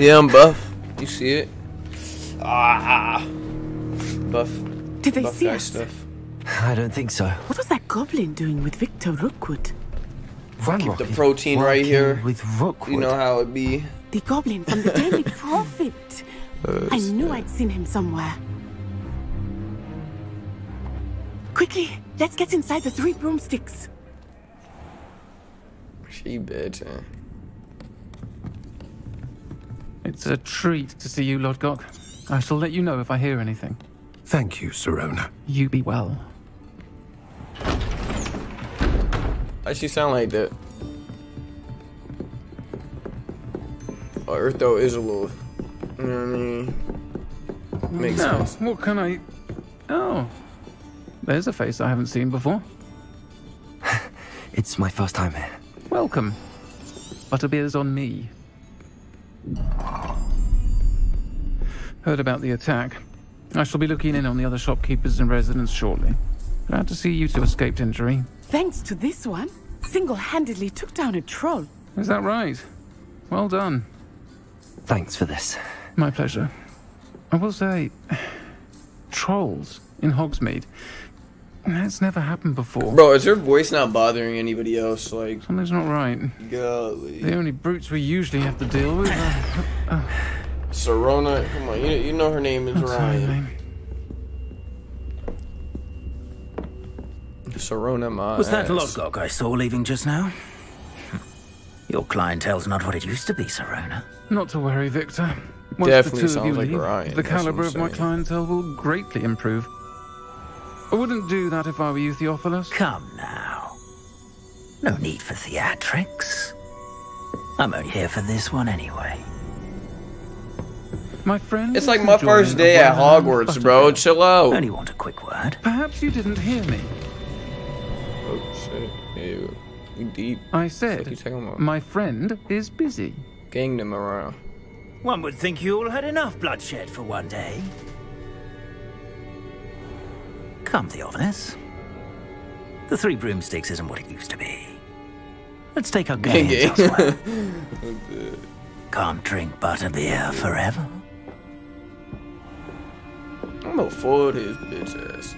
Yeah, I'm buff. You see it? Ah, buff. Did they buff see guy us? stuff. I don't think so. What was that goblin doing with Victor Rookwood? Keep the protein right here. With Rookwood. You know how it be. The goblin from the Daily <laughs> Prophet. Uh, I knew I'd seen him somewhere. Quickly, let's get inside the three broomsticks. She bitching. It's a treat to see you, Lodgok. I shall let you know if I hear anything. Thank you, Sirona. You be well. Why she sound like that? Oh, Eartho is a little. You know what I mean? Makes now, sense. what can I... Oh. There's a face I haven't seen before. <laughs> It's my first time here. Welcome. Butterbeer's on me. Heard about the attack. I shall be looking in on the other shopkeepers and residents shortly. Glad to see you two escaped injury. Thanks to this one, single-handedly took down a troll. Is that right? Well done. Thanks for this. My pleasure. I will say, <sighs> trolls in Hogsmeade. That's never happened before. Bro, is her voice not bothering anybody else? Like, Something's not right. golly. The only brutes we usually have to deal with are... Uh, uh. Sirona, come on, you, you know her name is I'm sorry, Ryan. Sirona, my Was that ass. Lodgok I saw leaving just now? <laughs> Your clientele's not what it used to be, Sirona. Not to worry, Victor. Once Definitely the two of you sounds like leave, Ryan, the caliber of my clientele will greatly improve. I wouldn't do that if I were you, Theophilus. Come now. No need for theatrics. I'm only here for this one anyway. My friend. It's like my first day at Hogwarts, bro. butterbeer. Chill out. Only want a quick word. Perhaps you didn't hear me. Oh shit, Ew. you deep. I What said, my friend is busy. Gang them around. One would think you all had enough bloodshed for one day. Come, Theophilus. The Three Broomsticks isn't what it used to be. Let's take our Gang <laughs> games elsewhere. <laughs> Can't drink butterbeer forever. I'm gonna fold his bitch ass.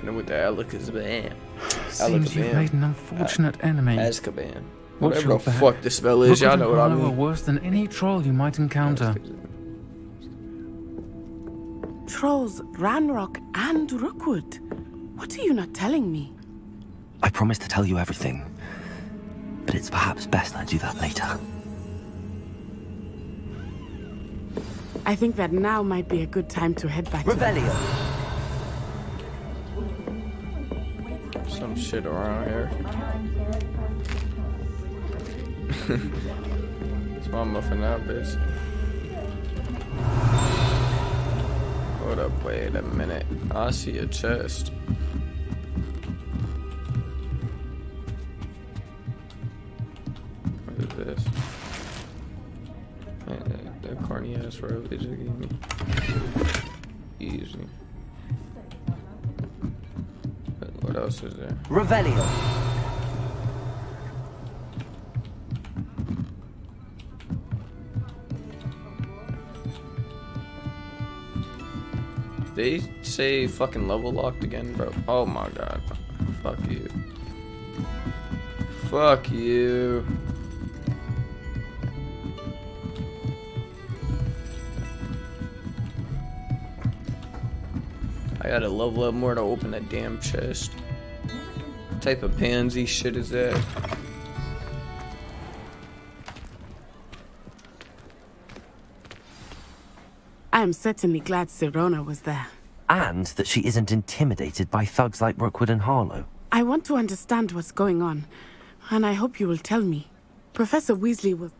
And then with the Alakazam. Seems you've made an unfortunate uh, enemy. Azkaban. Whatever the back. fuck the spell is, y'all know what I and Harlow are mean. worse than any troll you might encounter. Trolls, Ranrock, and Rookwood. What are you not telling me? I promise to tell you everything. But it's perhaps best I do that later. I think that now might be a good time to head back to Revelio. Some shit around here. <laughs> it's my muffin now, bitch. Hold up, wait a minute. I see a chest. What is this? Man, that, that corny ass robe they just gave me. Easy. What- else is there? Revelio. They say fucking level locked again, bro. Oh my god. Fuck you. Fuck you. I gotta level up more to open that damn chest. What type of pansy shit is that? I am certainly glad Sirona was there. And that she isn't intimidated by thugs like Rookwood and Harlow. I want to understand what's going on, and I hope you will tell me. Professor Weasley was.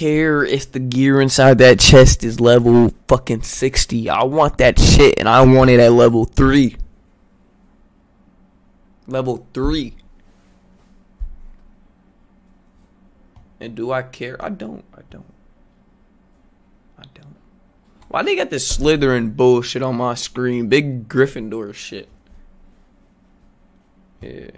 Care if the gear inside that chest is level fucking 60. I want that shit and I want it at level 3. Level 3. And do I care? I don't. I don't. I don't. Why they got this Slytherin bullshit on my screen? Big Gryffindor shit. Yeah.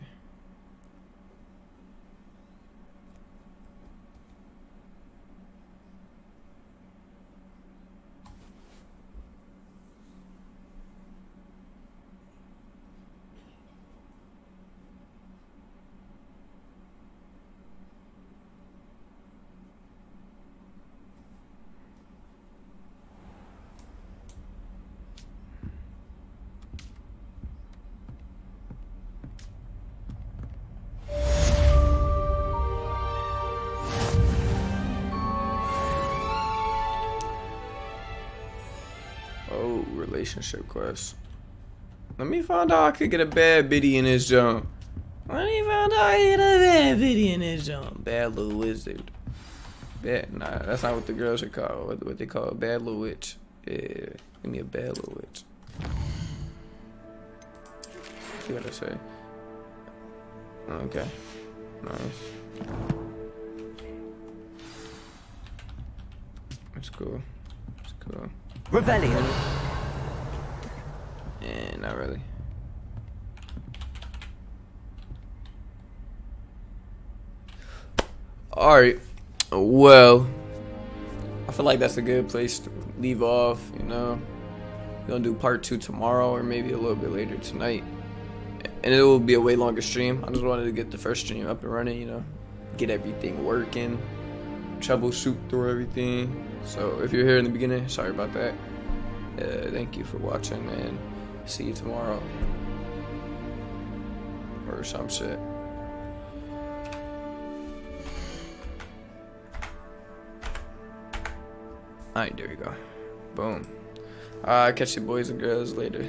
Relationship quest. Let me find out I could get a bad biddy in this jump. Let me find out I could get a bad biddy in this jump. Bad little wizard. Bad, nah, that's not what the girls are called. What, what they call a bad little witch. Yeah, give me a bad little witch. What I say? Okay, nice. That's cool. That's cool. Rebellion. Eh, not really. Alright. Well, I feel like that's a good place to leave off, you know. We're gonna do part two tomorrow or maybe a little bit later tonight. And it will be a way longer stream. I just wanted to get the first stream up and running, you know. Get everything working. Troubleshoot through everything. So if you're here in the beginning, sorry about that. Uh, thank you for watching and see you tomorrow. Or some shit. Alright, there we go. Boom. Uh, catch you boys and girls later.